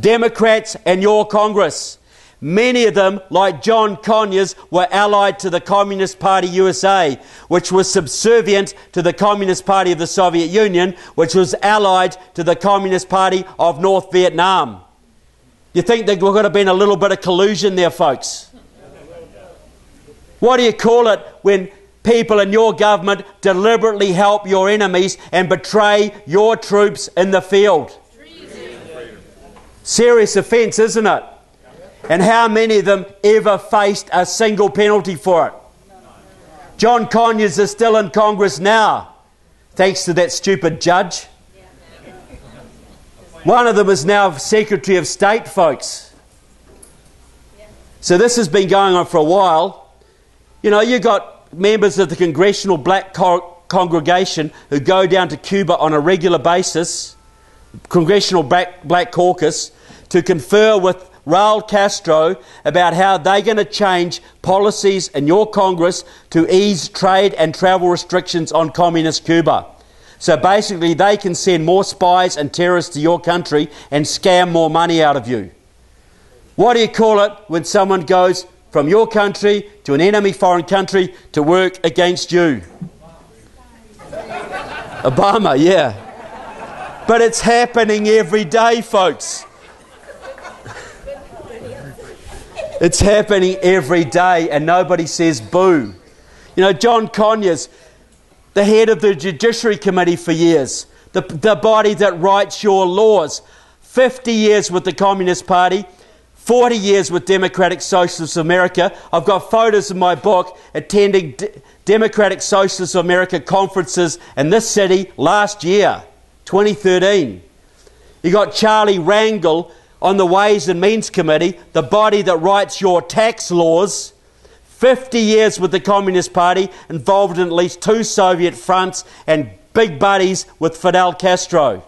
Democrats and your Congress. Many of them, like John Conyers, were allied to the Communist Party USA, which was subservient to the Communist Party of the Soviet Union, which was allied to the Communist Party of North Vietnam. You think there could have been a little bit of collusion there, folks? What do you call it when people in your government deliberately help your enemies and betray your troops in the field? Serious offence, isn't it? And how many of them ever faced a single penalty for it? John Conyers is still in Congress now, thanks to that stupid judge. One of them is now Secretary of State, folks. So this has been going on for a while. You know, you've got members of the Congressional Black Co- Congregation who go down to Cuba on a regular basis, Congressional Black, Black Caucus, to confer with Raul Castro about how they're going to change policies in your Congress to ease trade and travel restrictions on communist Cuba. So basically, they can send more spies and terrorists to your country and scam more money out of you. What do you call it when someone goes from your country to an enemy foreign country to work against you? Obama, yeah. But it's happening every day, folks. It's happening every day, and nobody says boo. You know, John Conyers, the head of the Judiciary Committee for years, the, the body that writes your laws, 50 years with the Communist Party, 40 years with Democratic Socialists of America. I've got photos in my book attending D- Democratic Socialists of America conferences in this city last year, 2013. You got Charlie Rangel on the Ways and Means Committee, the body that writes your tax laws. 50 years with the Communist Party, involved in at least two Soviet fronts and big buddies with Fidel Castro.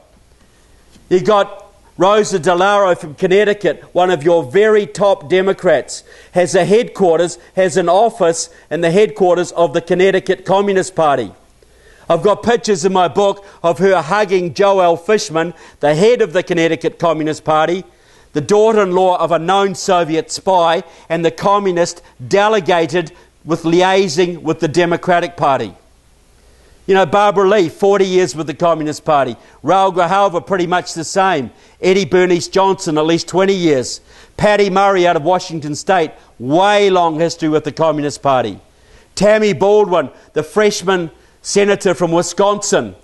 You got Rosa DeLauro from Connecticut, one of your very top Democrats, has a headquarters, has an office in the headquarters of the Connecticut Communist Party. I've got pictures in my book of her hugging Joelle Fishman, the head of the Connecticut Communist Party, the daughter in law of a known Soviet spy, and the communist delegated with liaising with the Democratic Party. You know, Barbara Lee, 40 years with the Communist Party. Raul Grijalva, pretty much the same. Eddie Bernice Johnson, at least 20 years. Patty Murray out of Washington State, way long history with the Communist Party. Tammy Baldwin, the freshman senator from Wisconsin,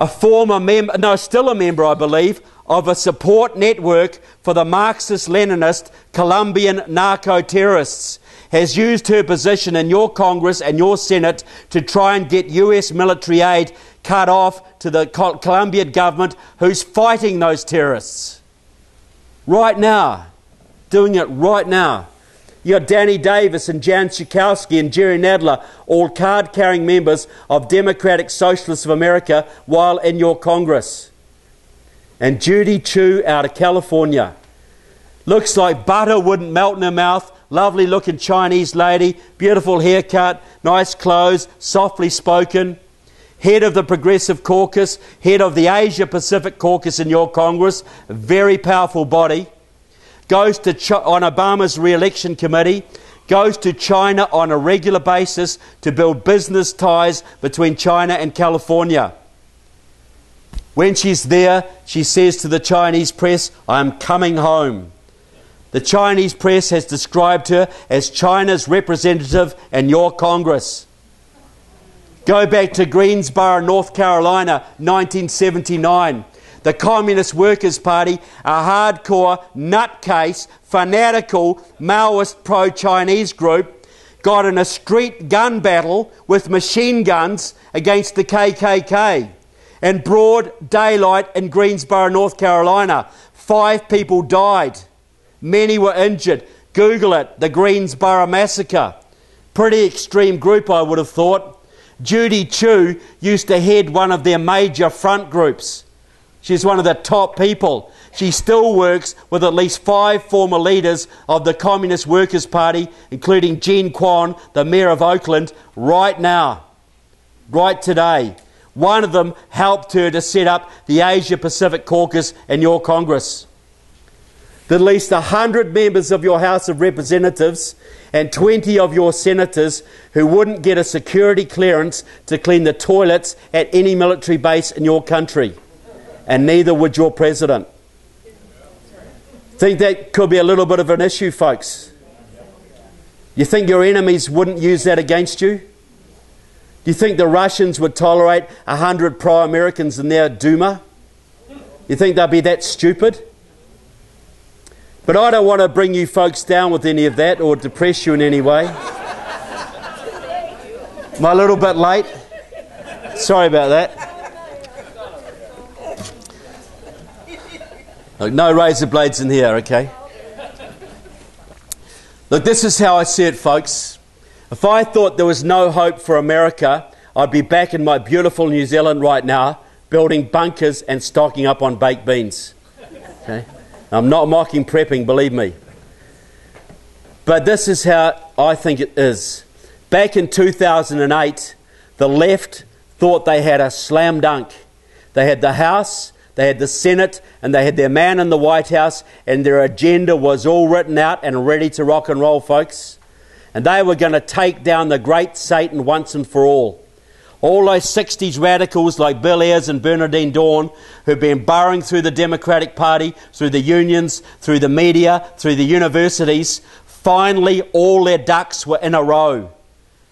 a former member, no, still a member, I believe, of a support network for the Marxist Leninist Colombian narco terrorists has used her position in your Congress and your Senate to try and get US military aid cut off to the Colombian government who's fighting those terrorists. Right now. Doing it right now. You got Danny Davis and Jan Schakowsky and Jerry Nadler, all card carrying members of Democratic Socialists of America, while in your Congress. And Judy Chu out of California. Looks like butter wouldn't melt in her mouth. Lovely looking Chinese lady, beautiful haircut, nice clothes, softly spoken, head of the Progressive Caucus, head of the Asia Pacific Caucus in your Congress, very powerful body, goes to Ch- on Obama's re election committee, goes to China on a regular basis to build business ties between China and California. When she's there, she says to the Chinese press, I'm coming home. The Chinese press has described her as China's representative in your Congress. Go back to Greensboro, North Carolina, 1979. The Communist Workers' Party, a hardcore, nutcase, fanatical, Maoist pro Chinese group, got in a street gun battle with machine guns against the KKK. In broad daylight in Greensboro, North Carolina, five people died. Many were injured. Google it, the Greensboro Massacre. Pretty extreme group, I would have thought. Judy Chu used to head one of their major front groups. She's one of the top people. She still works with at least five former leaders of the Communist Workers' Party, including Jean Quan, the Mayor of Oakland, right now, right today. One of them helped her to set up the Asia Pacific Caucus in your Congress at least 100 members of your House of Representatives and 20 of your senators who wouldn't get a security clearance to clean the toilets at any military base in your country. And neither would your president. Think that could be a little bit of an issue, folks? You think your enemies wouldn't use that against you? Do you think the Russians would tolerate 100 pro Americans in their Duma? You think they'd be that stupid? But I don't want to bring you folks down with any of that or depress you in any way. Am I a little bit late? Sorry about that. Look, no razor blades in here, okay? Look, this is how I see it, folks. If I thought there was no hope for America, I'd be back in my beautiful New Zealand right now, building bunkers and stocking up on baked beans. Okay? I'm not mocking prepping, believe me. But this is how I think it is. Back in 2008, the left thought they had a slam dunk. They had the House, they had the Senate, and they had their man in the White House, and their agenda was all written out and ready to rock and roll, folks. And they were going to take down the great Satan once and for all. All those 60s radicals like Bill Ayers and Bernardine Dohrn who've been burrowing through the Democratic Party, through the unions, through the media, through the universities, finally all their ducks were in a row.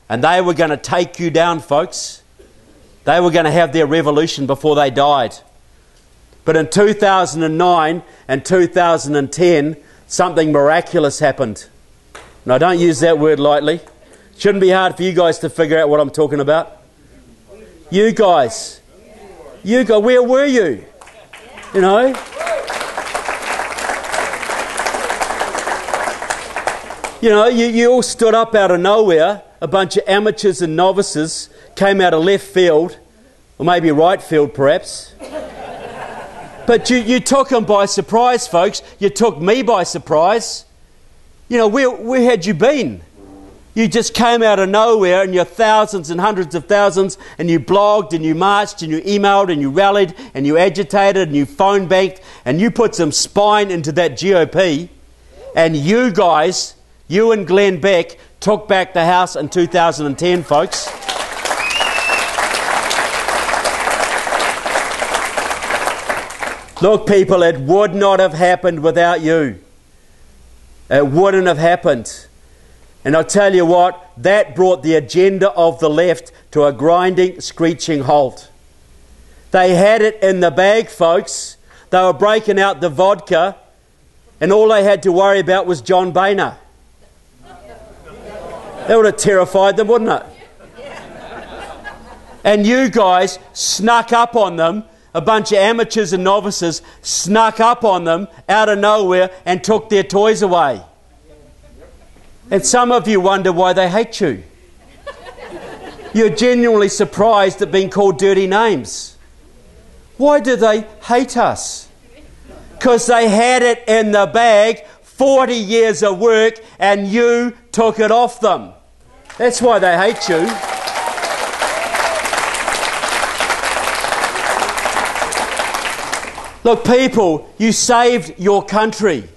And they were going to take you down, folks. They were going to have their revolution before they died. But in 2009 and 2010, something miraculous happened. And I don't use that word lightly. Shouldn't be hard for you guys to figure out what I'm talking about. You guys. You guys, where were you? You know? You know, you, you all stood up out of nowhere. A bunch of amateurs and novices came out of left field, or maybe right field perhaps. But you, you took them by surprise, folks. You took me by surprise. You know, where, where had you been? You just came out of nowhere and you're thousands and hundreds of thousands and you blogged and you marched and you emailed and you rallied and you agitated and you phone banked and you put some spine into that GOP. And you guys, you and Glenn Beck, took back the House in 2010, folks. Look, people, it would not have happened without you. It wouldn't have happened. And I'll tell you what, that brought the agenda of the left to a grinding, screeching halt. They had it in the bag, folks. They were breaking out the vodka, and all they had to worry about was John Boehner. That would have terrified them, wouldn't it? And you guys snuck up on them, a bunch of amateurs and novices snuck up on them out of nowhere and took their toys away. And some of you wonder why they hate you. You're genuinely surprised at being called dirty names. Why do they hate us? Because they had it in the bag 40 years of work and you took it off them. That's why they hate you. Look, people, you saved your country.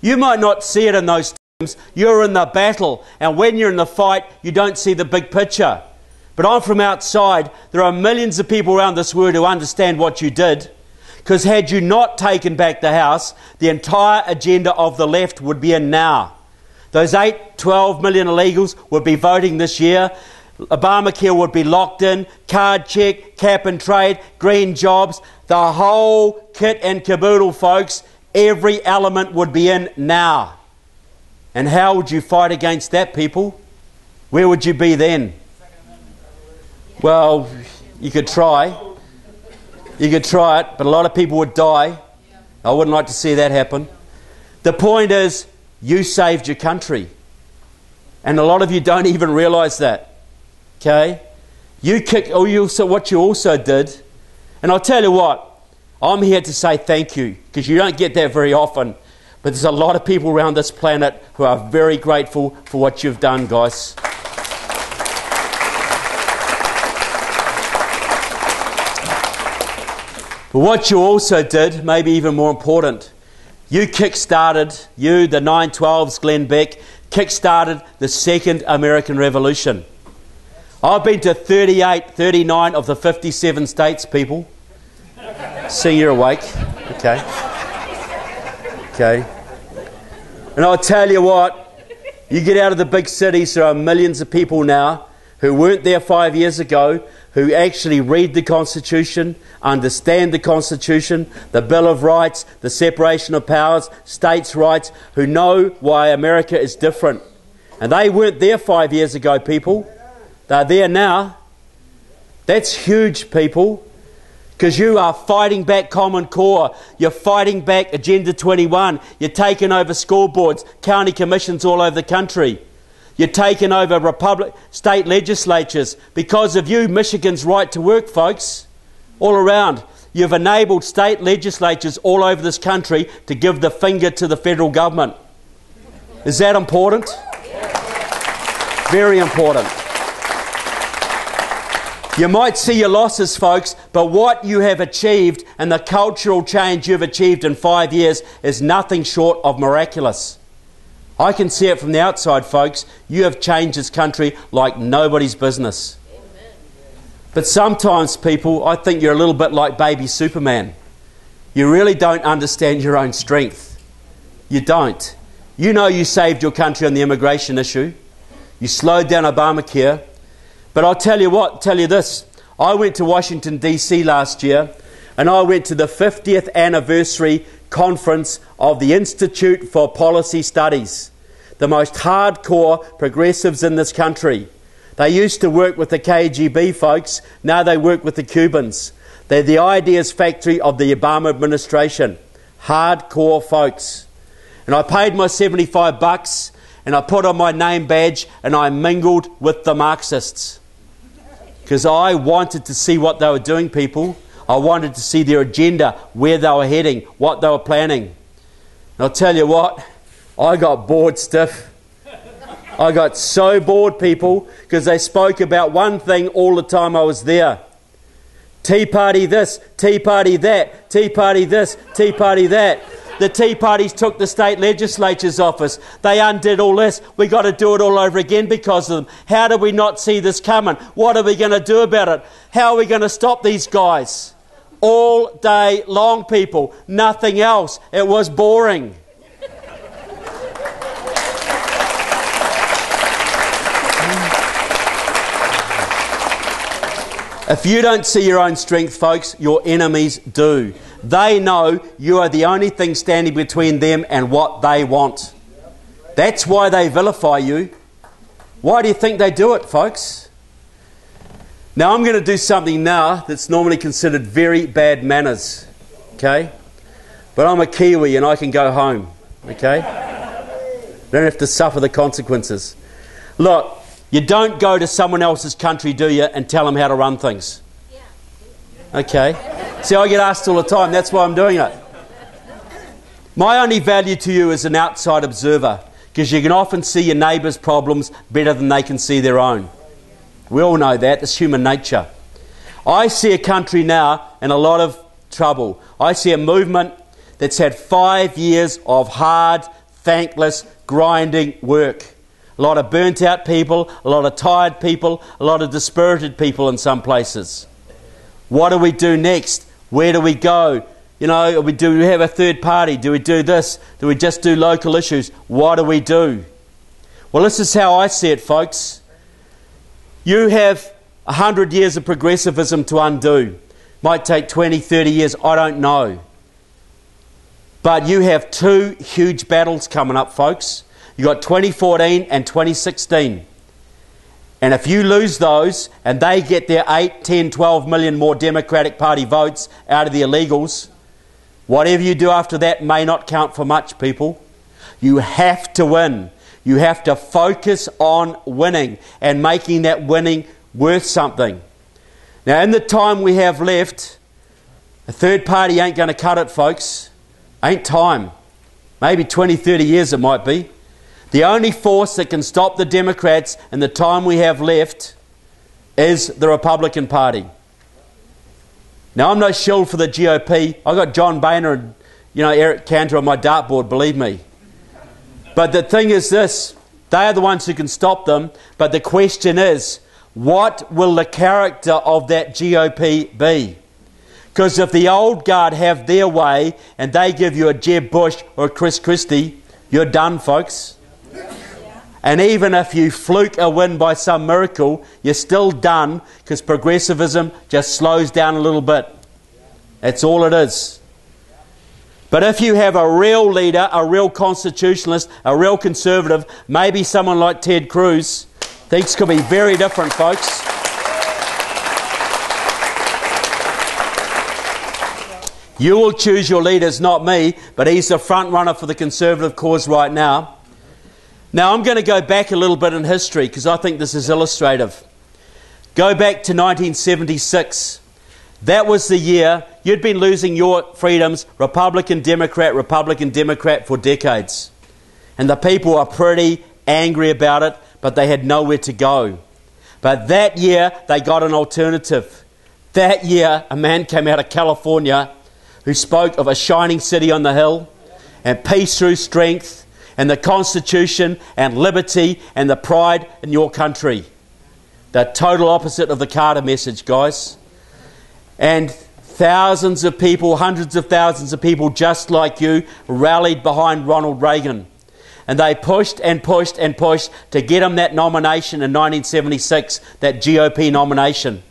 You might not see it in those terms. you're in the battle, and when you're in the fight, you don't see the big picture. But I'm from outside. There are millions of people around this world who understand what you did. Because had you not taken back the House, the entire agenda of the left would be in now. Those 8, 12 million illegals would be voting this year. Obamacare would be locked in, card check, cap and trade, green jobs, the whole kit and caboodle, folks. Every element would be in now. And how would you fight against that, people? Where would you be then? Well, you could try. You could try it, but a lot of people would die. I wouldn't like to see that happen. The point is, you saved your country. And a lot of you don't even realize that. Okay? You kicked, oh, you also, what you also did, and I'll tell you what, I'm here to say thank you, because you don't get that very often. But there's a lot of people around this planet who are very grateful for what you've done, guys. But what you also did, maybe even more important, you kick-started, you, the 912s, Glenn Beck, kick-started the second American Revolution. I've been to 38, 39 of the 57 states, people. See you're awake. Okay. Okay. And I'll tell you what, you get out of the big cities, there are millions of people now who weren't there five years ago who actually read the Constitution, understand the Constitution, the Bill of Rights, the separation of powers, states' rights, who know why America is different. And they weren't there five years ago, people. They're there now. That's huge, people because you are fighting back Common Core. You're fighting back Agenda 21. You're taking over school boards, county commissions all over the country. You're taking over republic, state legislatures. Because of you, Michigan's right to work, folks, all around. You've enabled state legislatures all over this country to give the finger to the federal government. Is that important? Very important. You might see your losses, folks, but what you have achieved and the cultural change you've achieved in five years is nothing short of miraculous. I can see it from the outside, folks. You have changed this country like nobody's business. But sometimes, people, I think you're a little bit like baby Superman. You really don't understand your own strength. You don't. You know you saved your country on the immigration issue. You slowed down Obamacare. But I'll tell you what, tell you this. I went to Washington, D.C. last year, and I went to the 50th anniversary conference of the Institute for Policy Studies, the most hardcore progressives in this country. They used to work with the KGB folks, now they work with the Cubans. They're the ideas factory of the Obama administration. Hardcore folks. And I paid my 75 bucks and I put on my name badge and I mingled with the Marxists. Because I wanted to see what they were doing, people. I wanted to see their agenda, where they were heading, what they were planning. And I'll tell you what, I got bored stiff. I got so bored, people, because they spoke about one thing all the time I was there. Tea party this, tea party that, tea party this, tea party that. The Tea Parties took the state legislature's office. They undid all this. We've got to do it all over again because of them. How do we not see this coming? What are we going to do about it? How are we going to stop these guys? All day long, people. Nothing else. It was boring. If you don't see your own strength, folks, your enemies do. They know you are the only thing standing between them and what they want. That's why they vilify you. Why do you think they do it, folks? Now, I'm going to do something now that's normally considered very bad manners, okay? But I'm a Kiwi and I can go home, okay? Don't have to suffer the consequences. Look, you don't go to someone else's country, do you, and tell them how to run things? Okay. See, I get asked all the time. That's why I'm doing it. My only value to you is an outside observer because you can often see your neighbour's problems better than they can see their own. We all know that. It's human nature. I see a country now in a lot of trouble. I see a movement that's had five years of hard, thankless, grinding work. A lot of burnt out people, a lot of tired people, a lot of dispirited people in some places. What do we do next? Where do we go? You know, we, do we have a third party? Do we do this? Do we just do local issues? What do we do? Well, this is how I see it, folks. You have 100 years of progressivism to undo. Might take 20, 30 years, I don't know. But you have two huge battles coming up, folks. You've got 2014 and 2016. And if you lose those and they get their 8, 10, 12 million more Democratic Party votes out of the illegals, whatever you do after that may not count for much, people. You have to win. You have to focus on winning and making that winning worth something. Now, in the time we have left, a third party ain't going to cut it, folks. Ain't time. Maybe 20, 30 years it might be. The only force that can stop the Democrats in the time we have left is the Republican Party. Now, I'm no shield for the GOP. I've got John Boehner and you know, Eric Cantor on my dartboard, believe me. But the thing is this they are the ones who can stop them. But the question is, what will the character of that GOP be? Because if the old guard have their way and they give you a Jeb Bush or a Chris Christie, you're done, folks. And even if you fluke a win by some miracle, you're still done because progressivism just slows down a little bit. That's all it is. But if you have a real leader, a real constitutionalist, a real conservative, maybe someone like Ted Cruz, things could be very different, folks. You will choose your leaders, not me, but he's the front runner for the conservative cause right now. Now, I'm going to go back a little bit in history because I think this is illustrative. Go back to 1976. That was the year you'd been losing your freedoms, Republican, Democrat, Republican, Democrat, for decades. And the people were pretty angry about it, but they had nowhere to go. But that year, they got an alternative. That year, a man came out of California who spoke of a shining city on the hill and peace through strength and the Constitution and liberty and the pride in your country. The total opposite of the Carter message, guys. And thousands of people, hundreds of thousands of people just like you, rallied behind Ronald Reagan. And they pushed and pushed and pushed to get him that nomination in 1976, that GOP nomination.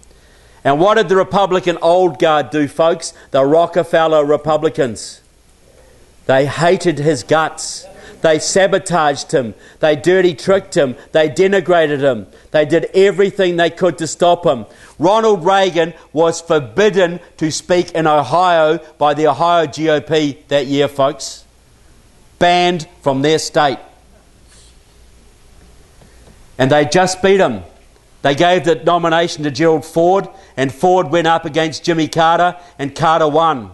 And what did the Republican old guard do, folks? The Rockefeller Republicans. They hated his guts. They sabotaged him. They dirty tricked him. They denigrated him. They did everything they could to stop him. Ronald Reagan was forbidden to speak in Ohio by the Ohio GOP that year, folks. Banned from their state. And they just beat him. They gave the nomination to Gerald Ford, and Ford went up against Jimmy Carter, and Carter won.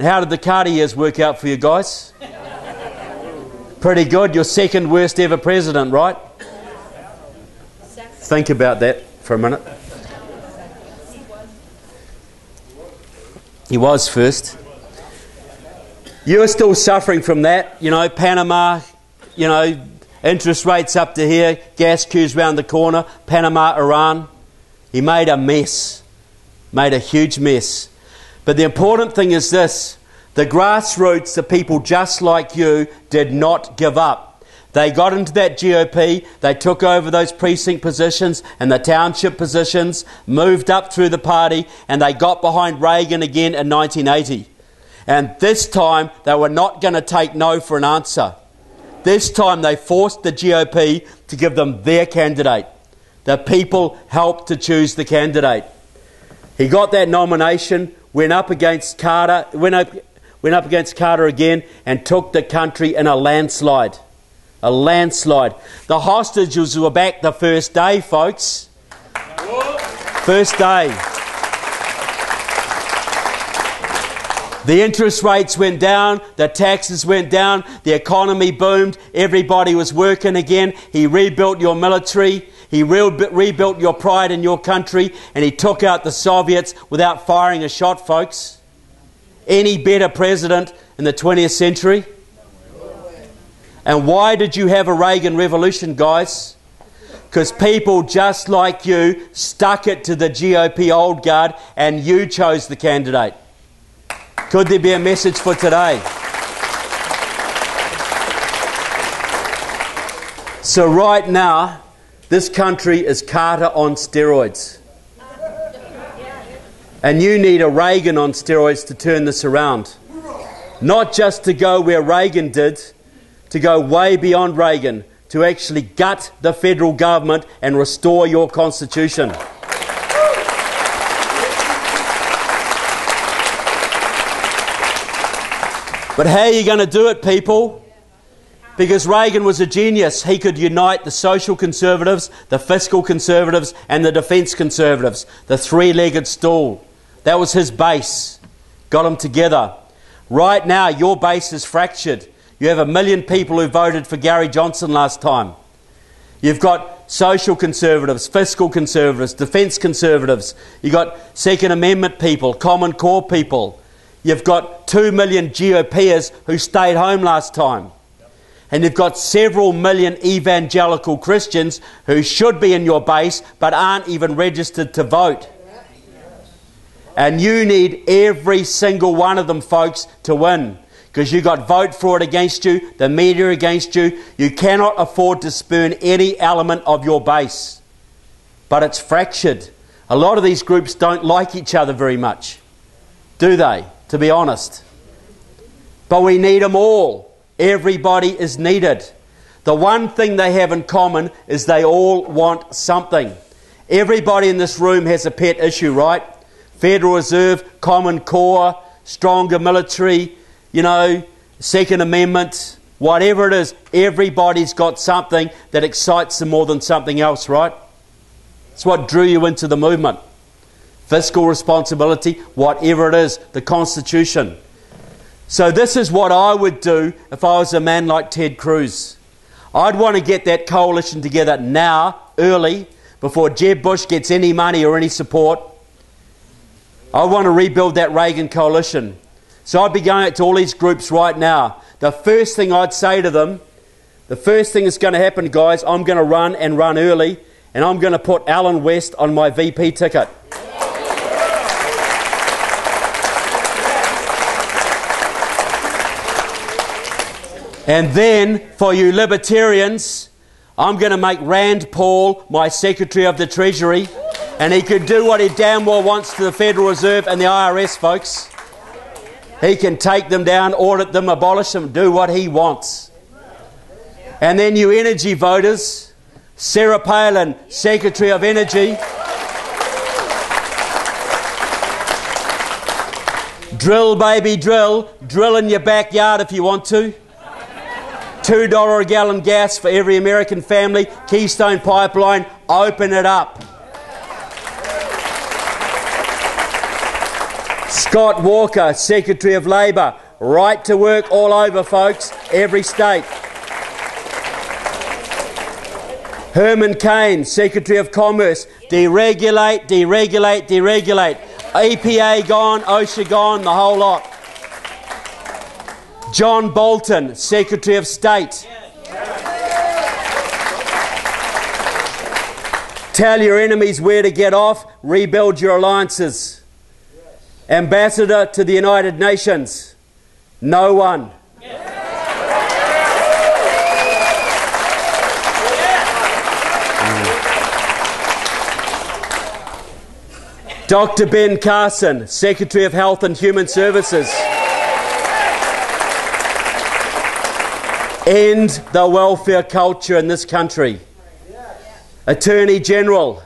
How did the Carter years work out for you guys? Pretty good. Your second worst ever president, right? Think about that for a minute. He was first. You're still suffering from that. You know, Panama, you know, interest rates up to here, gas queues round the corner, Panama, Iran. He made a mess, made a huge mess. But the important thing is this the grassroots, the people just like you, did not give up. They got into that GOP, they took over those precinct positions and the township positions, moved up through the party, and they got behind Reagan again in 1980. And this time, they were not going to take no for an answer. This time, they forced the GOP to give them their candidate. The people helped to choose the candidate. He got that nomination, went up against Carter, went up, went up against Carter again, and took the country in a landslide. A landslide. The hostages were back the first day, folks. First day. The interest rates went down, the taxes went down, the economy boomed, everybody was working again. He rebuilt your military, he re- rebuilt your pride in your country, and he took out the Soviets without firing a shot, folks. Any better president in the 20th century? And why did you have a Reagan revolution, guys? Because people just like you stuck it to the GOP old guard and you chose the candidate. Could there be a message for today? So, right now, this country is Carter on steroids. And you need a Reagan on steroids to turn this around. Not just to go where Reagan did, to go way beyond Reagan, to actually gut the federal government and restore your constitution. But how are you going to do it, people? Because Reagan was a genius. He could unite the social conservatives, the fiscal conservatives, and the defence conservatives, the three legged stool. That was his base. Got them together. Right now, your base is fractured. You have a million people who voted for Gary Johnson last time. You've got social conservatives, fiscal conservatives, defence conservatives. You've got Second Amendment people, Common Core people. You've got two million GOPers who stayed home last time. And you've got several million evangelical Christians who should be in your base but aren't even registered to vote. And you need every single one of them, folks, to win because you got vote fraud against you, the media against you. You cannot afford to spurn any element of your base. But it's fractured. A lot of these groups don't like each other very much, do they? To be honest. But we need them all. Everybody is needed. The one thing they have in common is they all want something. Everybody in this room has a pet issue, right? Federal Reserve, Common Core, stronger military, you know, Second Amendment, whatever it is, everybody's got something that excites them more than something else, right? It's what drew you into the movement. Fiscal responsibility, whatever it is, the Constitution. So, this is what I would do if I was a man like Ted Cruz. I'd want to get that coalition together now, early, before Jeb Bush gets any money or any support. I want to rebuild that Reagan coalition. So I'd be going out to all these groups right now. The first thing I'd say to them, the first thing that's going to happen, guys, I'm going to run and run early, and I'm going to put Allen West on my VP ticket. And then, for you libertarians, I'm going to make Rand Paul my Secretary of the Treasury, and he could do what he damn well wants to the Federal Reserve and the IRS, folks. He can take them down, audit them, abolish them, do what he wants. And then you energy voters, Sarah Palin, Secretary of Energy. Drill, baby, drill. Drill in your backyard if you want to. $2 a gallon gas for every American family. Keystone Pipeline Open it up. Scott Walker, Secretary of Labour. Right to work all over, folks, every state. Herman Cain, Secretary of Commerce. Deregulate, deregulate, deregulate. EPA gone, OSHA gone, the whole lot. John Bolton, Secretary of State. Tell your enemies where to get off, rebuild your alliances. Ambassador to the United Nations. No one. Dr. Ben Carson, Secretary of Health and Human Services. End the welfare culture in this country. Attorney General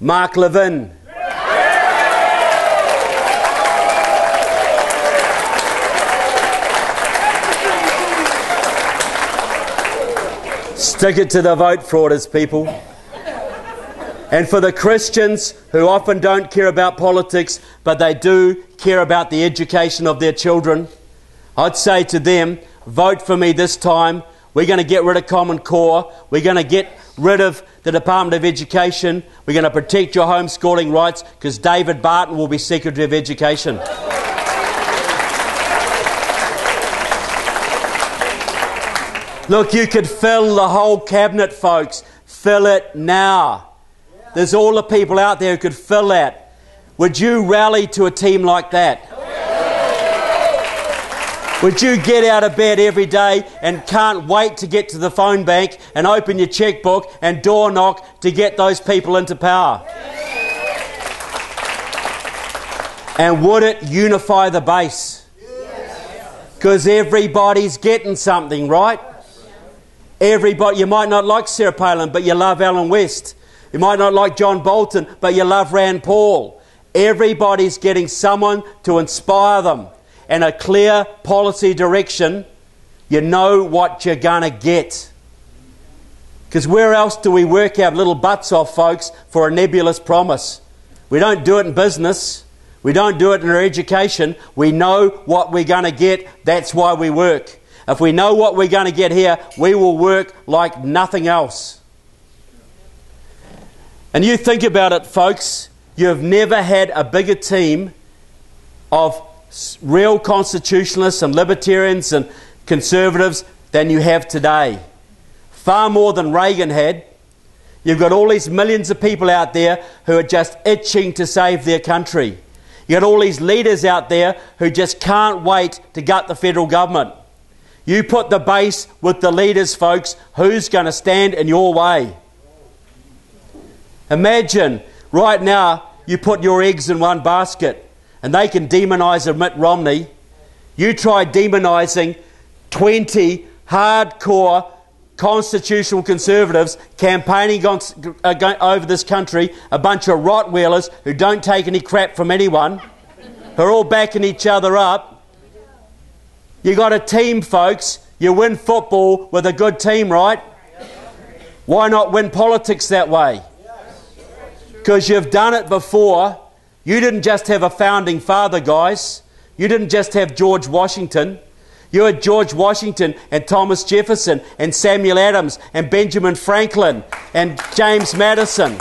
Mark Levin. Stick it to the vote frauders, people. And for the Christians who often don't care about politics, but they do care about the education of their children, I'd say to them, vote for me this time. We're going to get rid of Common Core. We're going to get rid of the Department of Education. We're going to protect your homeschooling rights because David Barton will be Secretary of Education. Look, you could fill the whole cabinet, folks. Fill it now. There's all the people out there who could fill that. Would you rally to a team like that? Would you get out of bed every day and can't wait to get to the phone bank and open your checkbook and door knock to get those people into power? And would it unify the base? Because everybody's getting something, right? Everybody, you might not like Sarah Palin, but you love Allen West. You might not like John Bolton, but you love Rand Paul. Everybody's getting someone to inspire them and a clear policy direction. You know what you're going to get. Because where else do we work our little butts off, folks, for a nebulous promise? We don't do it in business. We don't do it in our education. We know what we're going to get. That's why we work. If we know what we're going to get here, we will work like nothing else. And you think about it, folks, you've never had a bigger team of real constitutionalists and libertarians and conservatives than you have today. Far more than Reagan had. You've got all these millions of people out there who are just itching to save their country. You've got all these leaders out there who just can't wait to gut the federal government. You put the base with the leaders, folks. Who's going to stand in your way? Imagine right now you put your eggs in one basket and they can demonize Mitt Romney. You try demonizing 20 hardcore constitutional conservatives campaigning over this country, a bunch of rottweilers who don't take any crap from anyone, who are all backing each other up. You got a team, folks. You win football with a good team, right? Why not win politics that way? Because you've done it before. You didn't just have a founding father, guys. You didn't just have George Washington. You had George Washington and Thomas Jefferson and Samuel Adams and Benjamin Franklin and James Madison.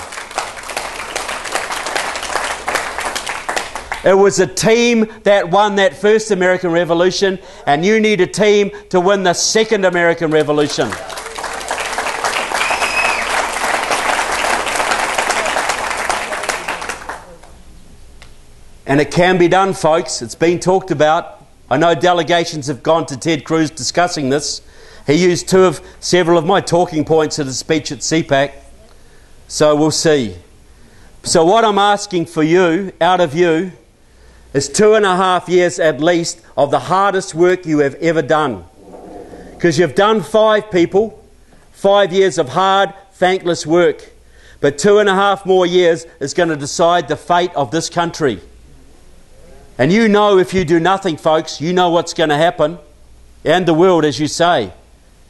It was a team that won that first American Revolution, and you need a team to win the second American Revolution. And it can be done, folks. It's been talked about. I know delegations have gone to Ted Cruz discussing this. He used two of several of my talking points at his speech at CPAC. So we'll see. So, what I'm asking for you, out of you, is two and a half years at least of the hardest work you have ever done. Because you've done five people, five years of hard, thankless work. But two and a half more years is going to decide the fate of this country. And you know if you do nothing, folks, you know what's going to happen. And the world, as you say.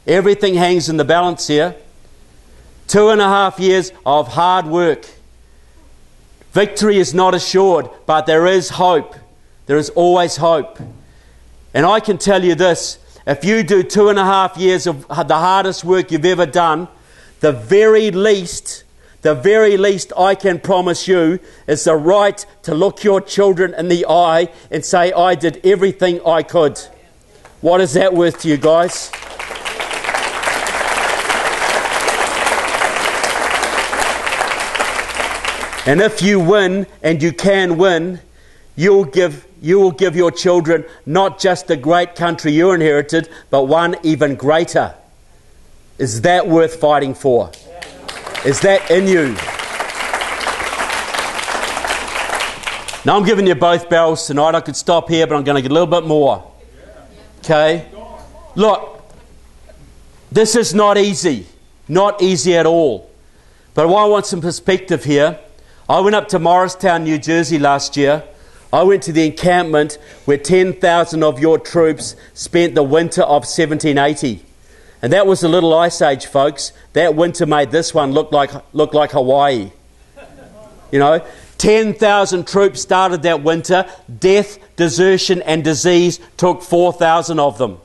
Everything hangs in the balance here. Two and a half years of hard work. Victory is not assured, but there is hope. There is always hope. And I can tell you this if you do two and a half years of the hardest work you've ever done, the very least, the very least I can promise you is the right to look your children in the eye and say, I did everything I could. What is that worth to you guys? And if you win, and you can win, you'll give, you will give your children not just the great country you inherited, but one even greater. Is that worth fighting for? Is that in you? Now I'm giving you both barrels tonight. I could stop here, but I'm going to get a little bit more. Okay? Look, this is not easy. Not easy at all. But I want some perspective here. I went up to Morristown, New Jersey last year. I went to the encampment where 10,000 of your troops spent the winter of 1780. And that was the little ice age, folks. That winter made this one look like, look like Hawaii. You know, 10,000 troops started that winter. Death, desertion, and disease took 4,000 of them.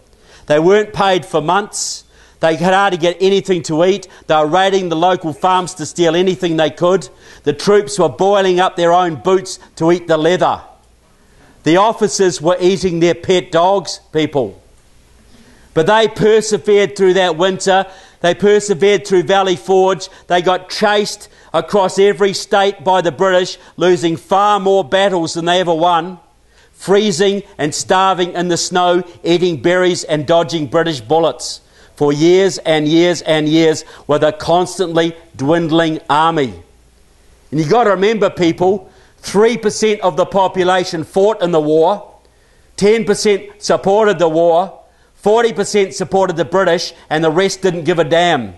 They weren't paid for months. They could hardly get anything to eat. They were raiding the local farms to steal anything they could. The troops were boiling up their own boots to eat the leather. The officers were eating their pet dogs, people. But they persevered through that winter. They persevered through Valley Forge. They got chased across every state by the British, losing far more battles than they ever won, freezing and starving in the snow, eating berries and dodging British bullets for years and years and years with a constantly dwindling army. And you've got to remember, people, 3% of the population fought in the war, 10% supported the war, 40% supported the British, and the rest didn't give a damn.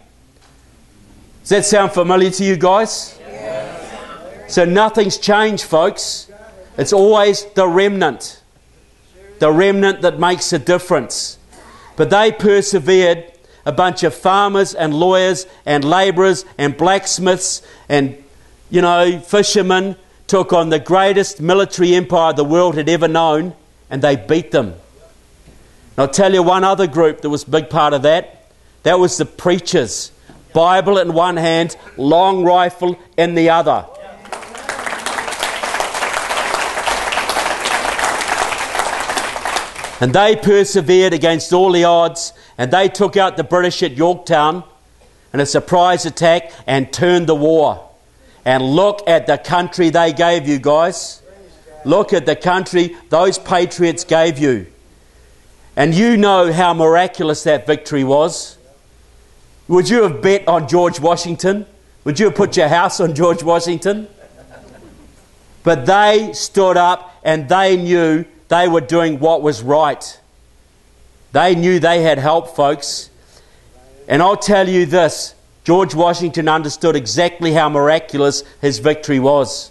Does that sound familiar to you guys? Yes. So nothing's changed, folks. It's always the remnant. The remnant that makes a difference. But they persevered, a bunch of farmers and lawyers and labourers and blacksmiths and, you know, fishermen took on the greatest military empire the world had ever known and they beat them. And I'll tell you one other group that was a big part of that. That was the preachers. Bible in one hand, long rifle in the other. And they persevered against all the odds, and they took out the British at Yorktown in a surprise attack and turned the war. And look at the country they gave you, guys. Look at the country those patriots gave you. And you know how miraculous that victory was. Would you have bet on George Washington? Would you have put your house on George Washington? But they stood up and they knew they were doing what was right. They knew they had help, folks. And I'll tell you this George Washington understood exactly how miraculous his victory was.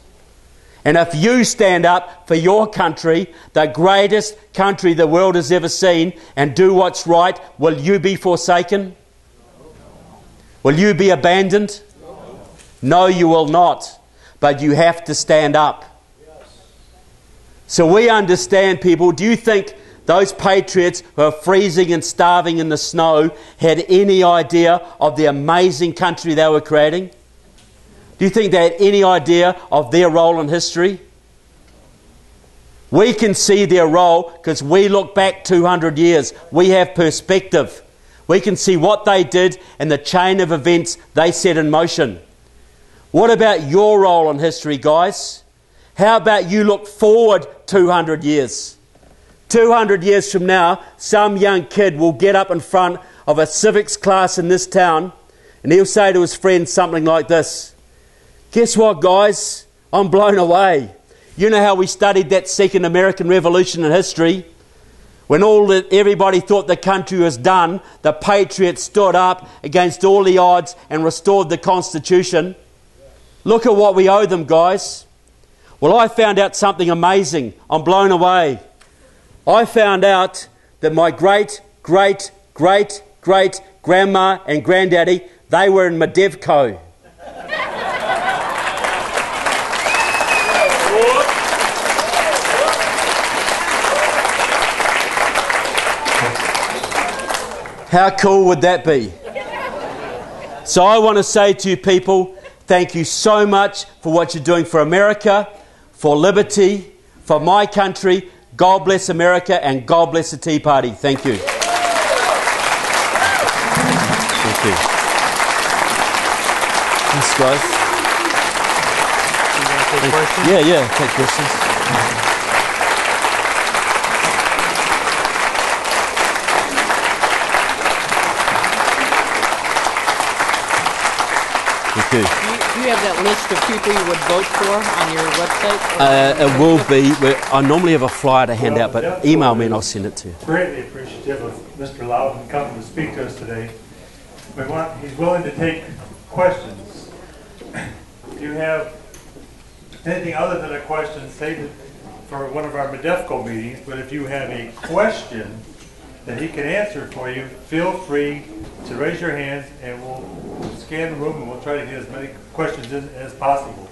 And if you stand up for your country, the greatest country the world has ever seen, and do what's right, will you be forsaken? Will you be abandoned? No, you will not. But you have to stand up. So we understand, people. Do you think those patriots who are freezing and starving in the snow had any idea of the amazing country they were creating? Do you think they had any idea of their role in history? We can see their role because we look back 200 years. We have perspective. We can see what they did and the chain of events they set in motion. What about your role in history, guys? How about you look forward 200 years? 200 years from now, some young kid will get up in front of a civics class in this town and he'll say to his friends something like this Guess what, guys? I'm blown away. You know how we studied that second American Revolution in history? When all the, everybody thought the country was done, the patriots stood up against all the odds and restored the Constitution. Look at what we owe them, guys. Well, I found out something amazing. I'm blown away. I found out that my great, great, great, great grandma and granddaddy, They were in Medefco. How cool would that be? So I want to say to you people, thank you so much for what you're doing for America, for liberty, for my country. God bless America and God bless the Tea Party. Thank you. Thank you. Thanks, guys. Yeah, yeah, take questions. Thank you. Do you, have that list of people you would vote for on your website? Uh, it will be. I normally have a flyer to hand out, but email me and I'll send it to you. greatly appreciative of Mr. Loudon coming to speak to us today. We want, he's willing to take questions. Do you have anything other than a question, save it for one of our Medefco meetings, but if you have a question that he can answer for you, feel free to raise your hands and we'll scan the room and we'll try to get as many questions in as possible.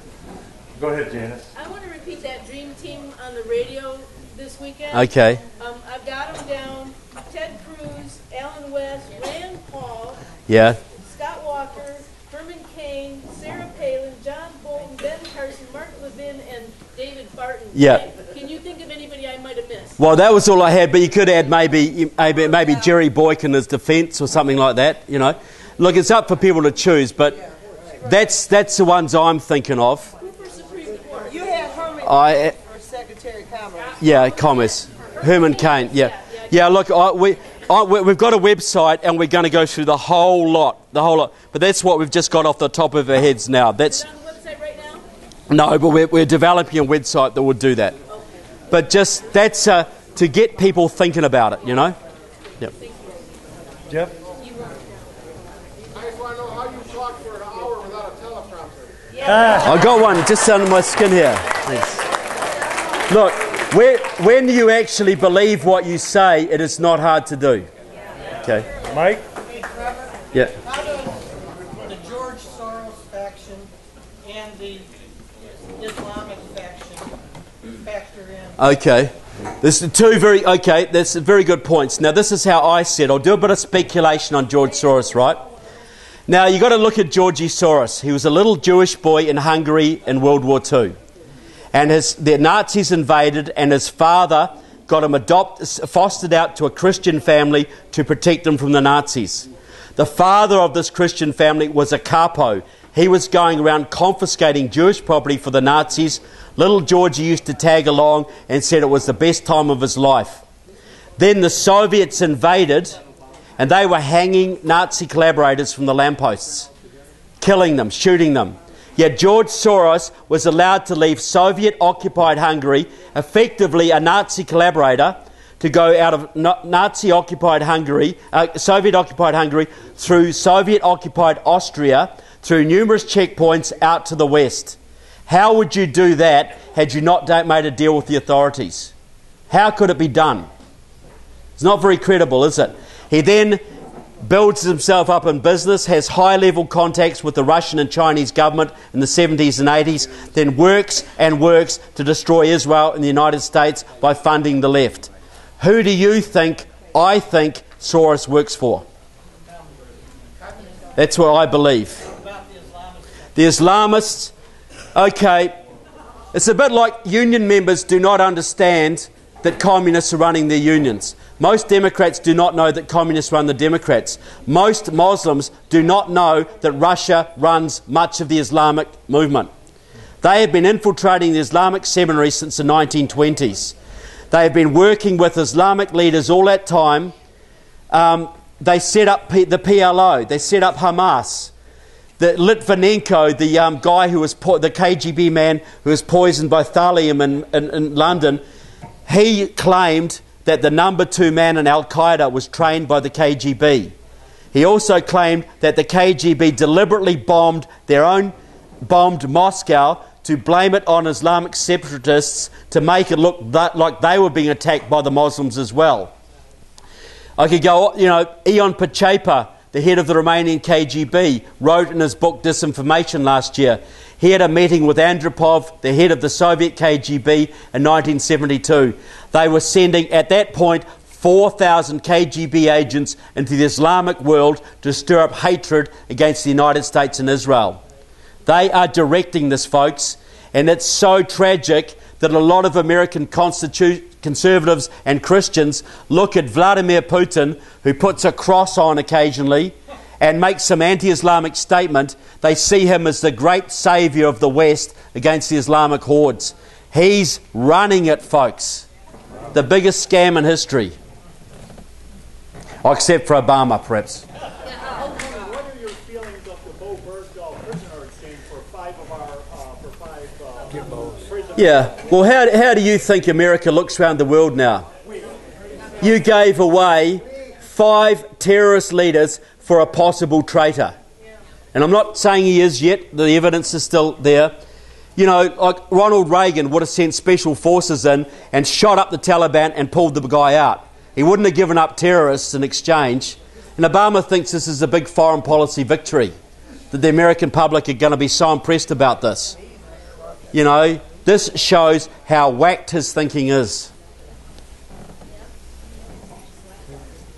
Go ahead, Janice. I want to repeat that dream team on the radio this weekend. Okay. Um, I've got them down. Ted Cruz, Allen West, Rand Paul, Yeah. Scott Walker, Herman Cain, Sarah Palin, John Bolton, Ben Carson, Mark Levin, and David Barton. Yeah. Can you think of anybody I might have missed? Well, that was all I had, but you could add maybe maybe, maybe Jerry Boykin as defence or something like that. You know, look, it's up for people to choose, but that's that's the ones I'm thinking of. Who for Supreme Court? You had Herman I for Secretary Commerce. yeah, Commerce, Herman Cain. Yeah, yeah. Look, I, we. I, we- we've got a website and we're going to go through the whole lot, the whole lot. But that's what we've just got off the top of our heads now. That's Is it on the website right now? No, but we're, we're developing a website that will do that. But just that's uh, to get people thinking about it, you know? Jeff? I just want to know how you talk for an hour without a teleprompter. I got one just under my skin here. Thanks. Look, where, when you actually believe what you say, it is not hard to do. Okay? Mike? Yeah. How does the George Soros faction and the Islamic faction factor in? Okay. This is two very okay. That's very good points. Now, this is how I said. I'll do a bit of speculation on George Soros, right? Now, you got to look at Georgie Soros. He was a little Jewish boy in Hungary in World War II, and his the Nazis invaded, and his father got him adopted, fostered out to a Christian family to protect him from the Nazis. The father of this Christian family was a capo. He was going around confiscating Jewish property for the Nazis. Little Georgie used to tag along and said it was the best time of his life. Then the Soviets invaded and they were hanging Nazi collaborators from the lampposts, killing them, shooting them. Yet George Soros was allowed to leave Soviet occupied Hungary, effectively a Nazi collaborator, to go out of Nazi occupied Hungary, uh, Soviet occupied Hungary, through Soviet occupied Austria, through numerous checkpoints out to the west. How would you do that had you not made a deal with the authorities? How could it be done? It's not very credible, is it? He then builds himself up in business, has high level contacts with the Russian and Chinese government in the 70s and 80s, then works and works to destroy Israel and the United States by funding the left. Who do you think, I think, Soros works for? That's what I believe. The Islamists, okay, it's a bit like union members do not understand that communists are running their unions. Most Democrats do not know that communists run the Democrats. Most Muslims do not know that Russia runs much of the Islamic movement. They have been infiltrating the Islamic seminary since the 1920s. They have been working with Islamic leaders all that time. Um, they set up P- the PLO, they set up Hamas. Litvinenko, the um, guy who was po- the KGB man who was poisoned by thallium in, in, in London, he claimed that the number two man in Al Qaeda was trained by the KGB. He also claimed that the KGB deliberately bombed their own, bombed Moscow to blame it on Islamic separatists to make it look that, like they were being attacked by the Muslims as well. I could go, you know, Ion Pacepa, the head of the Romanian KGB, wrote in his book Disinformation last year. He had a meeting with Andropov, the head of the Soviet KGB, in 1972. They were sending, at that point, 4,000 KGB agents into the Islamic world to stir up hatred against the United States and Israel. They are directing this, folks, and it's so tragic that a lot of American conservatives and Christians look at Vladimir Putin, who puts a cross on occasionally and makes some anti Islamic statement. They see him as the great savior of the West against the Islamic hordes. He's running it, folks. The biggest scam in history. Oh, except for Obama, perhaps. What are your feelings of the Bowe Bergdahl prisoner exchange for five of our, uh, for five, uh, prisoners? Yeah. Well, how, how do you think America looks around the world now? You gave away five terrorist leaders for a possible traitor. And I'm not saying he is yet, the evidence is still there. You know, like Ronald Reagan would have sent special forces in and shot up the Taliban and pulled the guy out. He wouldn't have given up terrorists in exchange. And Obama thinks this is a big foreign policy victory, that the American public are going to be so impressed about this. You know, this shows how whacked his thinking is.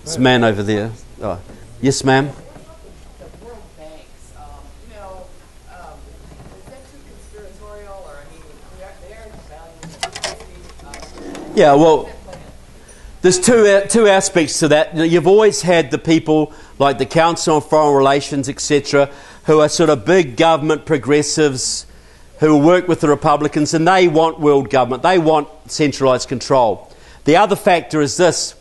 This man over there. Oh. Yes, ma'am. the World Banks, you know, is that too conspiratorial, or I mean, they are, they are valuing Yeah, well, there's two, uh, two aspects to that. You've always had the people like the Council on Foreign Relations, etc., who are sort of big government progressives who work with the Republicans and they want world government, they want centralised control. The other factor is this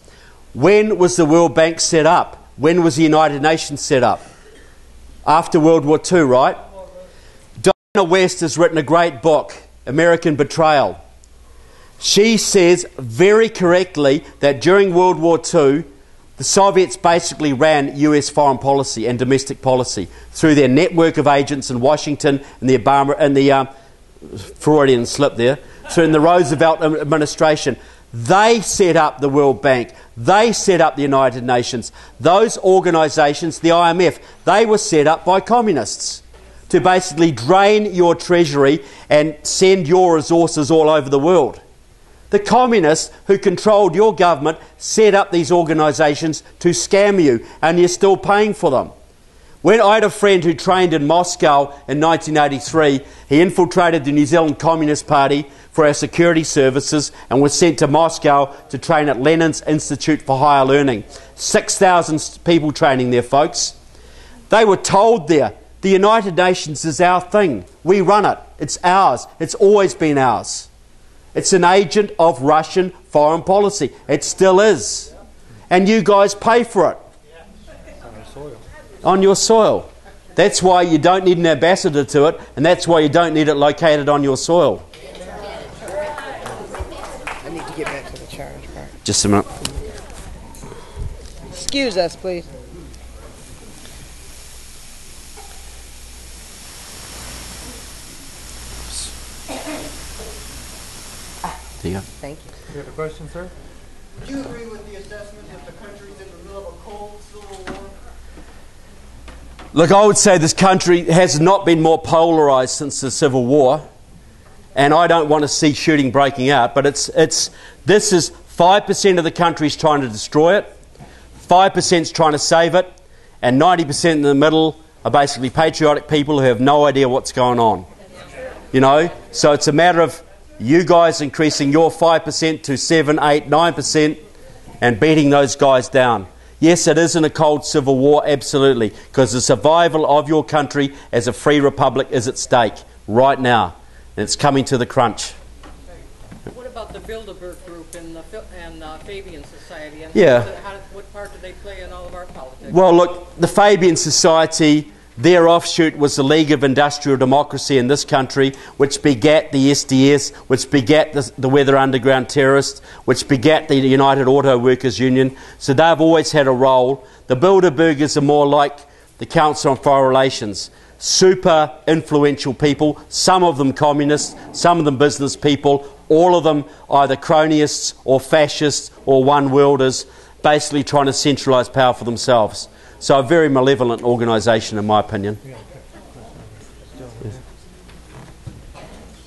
when was the World Bank set up? When was the United Nations set up? After World War II, right? Diana West has written a great book, American Betrayal. She says very correctly that during World War II, the Soviets basically ran US foreign policy and domestic policy through their network of agents in Washington and the Obama and the uh, Freudian slip there, through in the Roosevelt administration. They set up the World Bank. They set up the United Nations. Those organisations, the IMF, they were set up by communists to basically drain your treasury and send your resources all over the world. The communists who controlled your government set up these organisations to scam you, and you're still paying for them. When I had a friend who trained in Moscow in 1983, he infiltrated the New Zealand Communist Party for our security services and was sent to Moscow to train at Lenin's Institute for Higher Learning. 6,000 people training there, folks. They were told there, the United Nations is our thing. We run it. It's ours. It's always been ours. It's an agent of Russian foreign policy. It still is. And you guys pay for it. On your soil. That's why you don't need an ambassador to it, and that's why you don't need it located on your soil. I need to get back to the charge part. Just a minute. Excuse us, please. There you. Thank you. You have a question, sir? Do you agree with the assessment that the country's in the middle of a cold civil war? Look, I would say this country has not been more polarised since the Civil War, and I don't want to see shooting breaking out. But it's it's this is five percent of the country is trying to destroy it, five percent is trying to save it, and ninety percent in the middle are basically patriotic people who have no idea what's going on. You know, so it's a matter of you guys increasing your five percent to seven, eight, nine percent, and beating those guys down. Yes, it is in a cold civil war, absolutely, because the survival of your country as a free republic is at stake right now. And it's coming to the crunch. What about the Bilderberg Group and the and Fabian Society? And Yeah. How, how, what part do they play in all of our politics? Well, look, the Fabian Society, their offshoot was the League of Industrial Democracy in this country, which begat the SDS, which begat the, the Weather Underground terrorists, which begat the United Auto Workers Union. So they've always had a role. The Bilderbergers are more like the Council on Foreign Relations. Super influential people, some of them communists, some of them business people, all of them either cronyists or fascists or one worlders, basically trying to centralise power for themselves. So, a very malevolent organisation, in my opinion.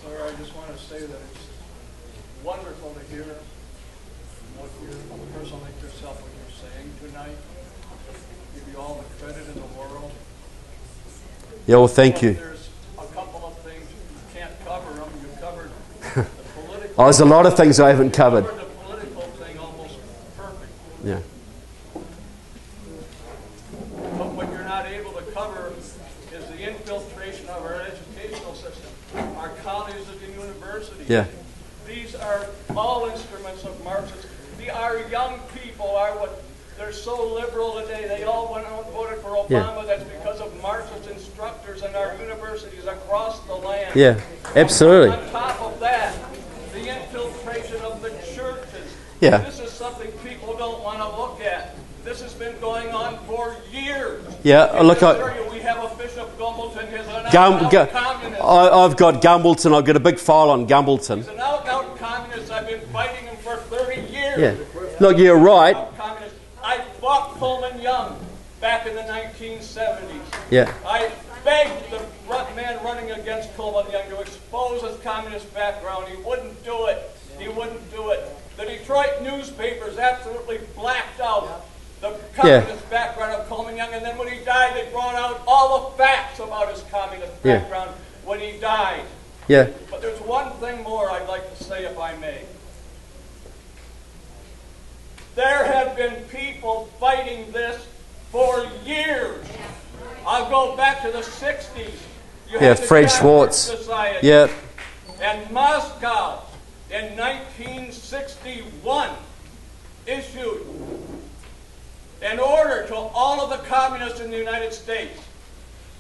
Sir, I just want to say that it's wonderful to hear what you, a person yourself, what you're saying tonight. Give you all the credit in the world. Yeah, well, thank you. There's a couple of things, you can't cover them, you covered the political. Oh, there's a lot of things I haven't covered. Covered the political thing almost perfect. Yeah. But what you're not able to cover is the infiltration of our educational system, our colleges and universities. Yeah. These are all instruments of Marxism. The, our young people are what, they're so liberal today, they all went out and voted for Obama. Yeah. That's because of Marxist instructors in our universities across the land. Yeah, absolutely. On top of that, the infiltration of the churches. Yeah. This is something people don't want to look at. This has been going on for years. Yeah, look, I- area, we have a Bishop Gumbleton, he's an Gum, out-and-out Gu- I, I've got Gumbleton. I've got a big file on Gumbleton. He's an out-and-out communist. I've been fighting him for 30 years. Yeah. Look, you're right. I fought Coleman Young back in the 1970s. Yeah. I begged the man running against Coleman Young to expose his communist background. He wouldn't do it. He wouldn't do it. The Detroit newspapers absolutely blacked out the Yeah. communist background of Coleman Young, and then when he died, they brought out all the facts about his communist Yeah. background when he died. Yeah. But there's one thing more I'd like to say, if I may. There have been people fighting this for years. I'll go back to the 60s. You Yeah, Fred Schwarz. Society. Yeah. And Moscow in 1961 issued an order to all of the communists in the United States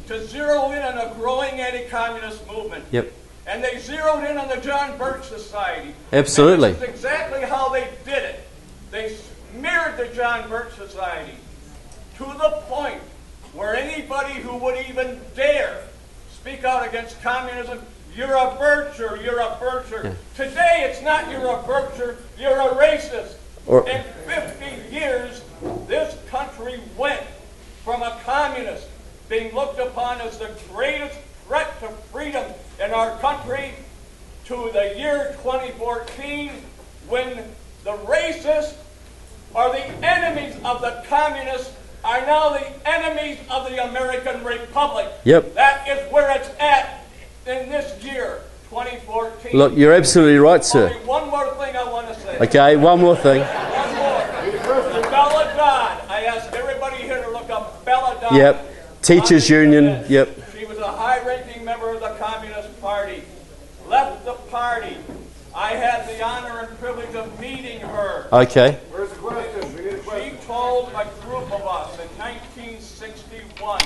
to zero in on a growing anti-communist movement. Yep. And they zeroed in on the John Birch Society. Absolutely. And this is exactly how they did it. They smeared the John Birch Society to the point where anybody who would even dare speak out against communism, you're a Bircher, you're a Bircher. Today it's not you're a Bircher, you're a racist. Or- In 50 years, this country went from a communist being looked upon as the greatest threat to freedom in our country to the year 2014 when the racists are the enemies of the communists are now the enemies of the American Republic. Yep. That is where it's at in this year, 2014. Look, you're absolutely right, sir. Only one more thing I want to say. Okay, one more thing. One more. The Bella Dodd. I ask everybody here to look up Bella Dodd. Yep. Teachers Union. Yep. She was a high-ranking member of the Communist Party. Left the party. I had the honor and privilege of meeting her. Okay. She told a group of us in 1961,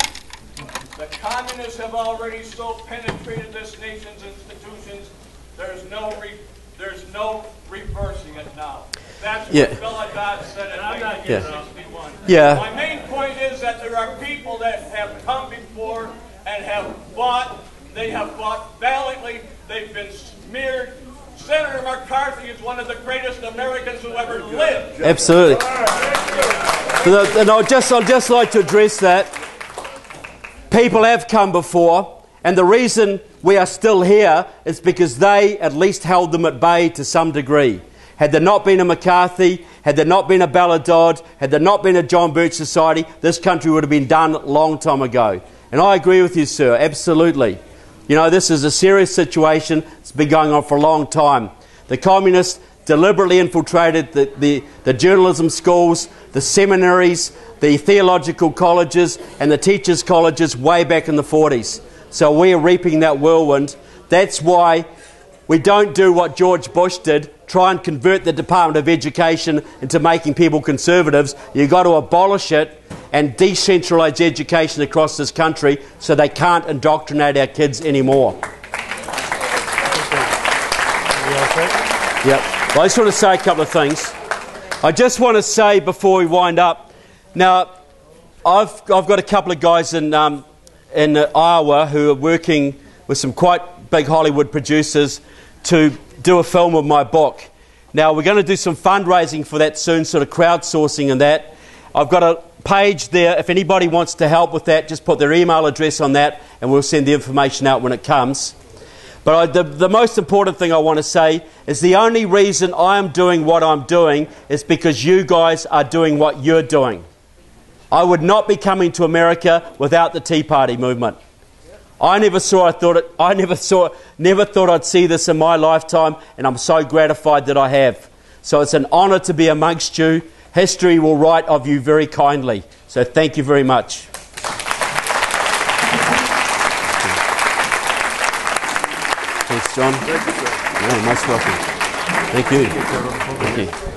the communists have already so penetrated this nation's institutions, there's no re- there's no reversing it now. That's Yeah. what Bella Dodd said in 1961. Yeah. My main point is that there are people that have come before and have fought. They have fought valiantly. They've been smeared. Senator McCarthy is one of the greatest Americans who ever lived. Absolutely. So, uh, And I'll just, I'll just like to address that. People have come before, and the reason we are still here is because they at least held them at bay to some degree. Had there not been a McCarthy, had there not been a Bella Dodd, had there not been a John Birch Society, this country would have been done a long time ago. And I agree with you, sir, absolutely. You know, this is a serious situation. It's been going on for a long time. The communists deliberately infiltrated the, the, the journalism schools, the seminaries, the theological colleges, and the teachers' colleges way back in the 40s. So we are reaping that whirlwind. That's why we don't do what George Bush did try and convert the Department of Education into making people conservatives. You've got to abolish it and decentralise education across this country so they can't indoctrinate our kids anymore. Yep. Well, I just want to say a couple of things. I just want to say before we wind up. Now, I've, I've got a couple of guys in, um, in Iowa who are working with some quite big Hollywood producers to do a film of my book. Now, we're going to do some fundraising for that soon, sort of crowdsourcing and that. I've got a page there. If anybody wants to help with that, just put their email address on that and we'll send the information out when it comes. But I, the, the most important thing I want to say is the only reason I am doing what I'm doing is because you guys are doing what you're doing. I would not be coming to America without the Tea Party movement. I never saw. I thought it. I never saw. Never thought I'd see this in my lifetime, and I'm so gratified that I have. So it's an honour to be amongst you. History will write of you very kindly. So thank you very much. Thanks, John. Thank you, sir. No, most welcome. Thank you. Thank you.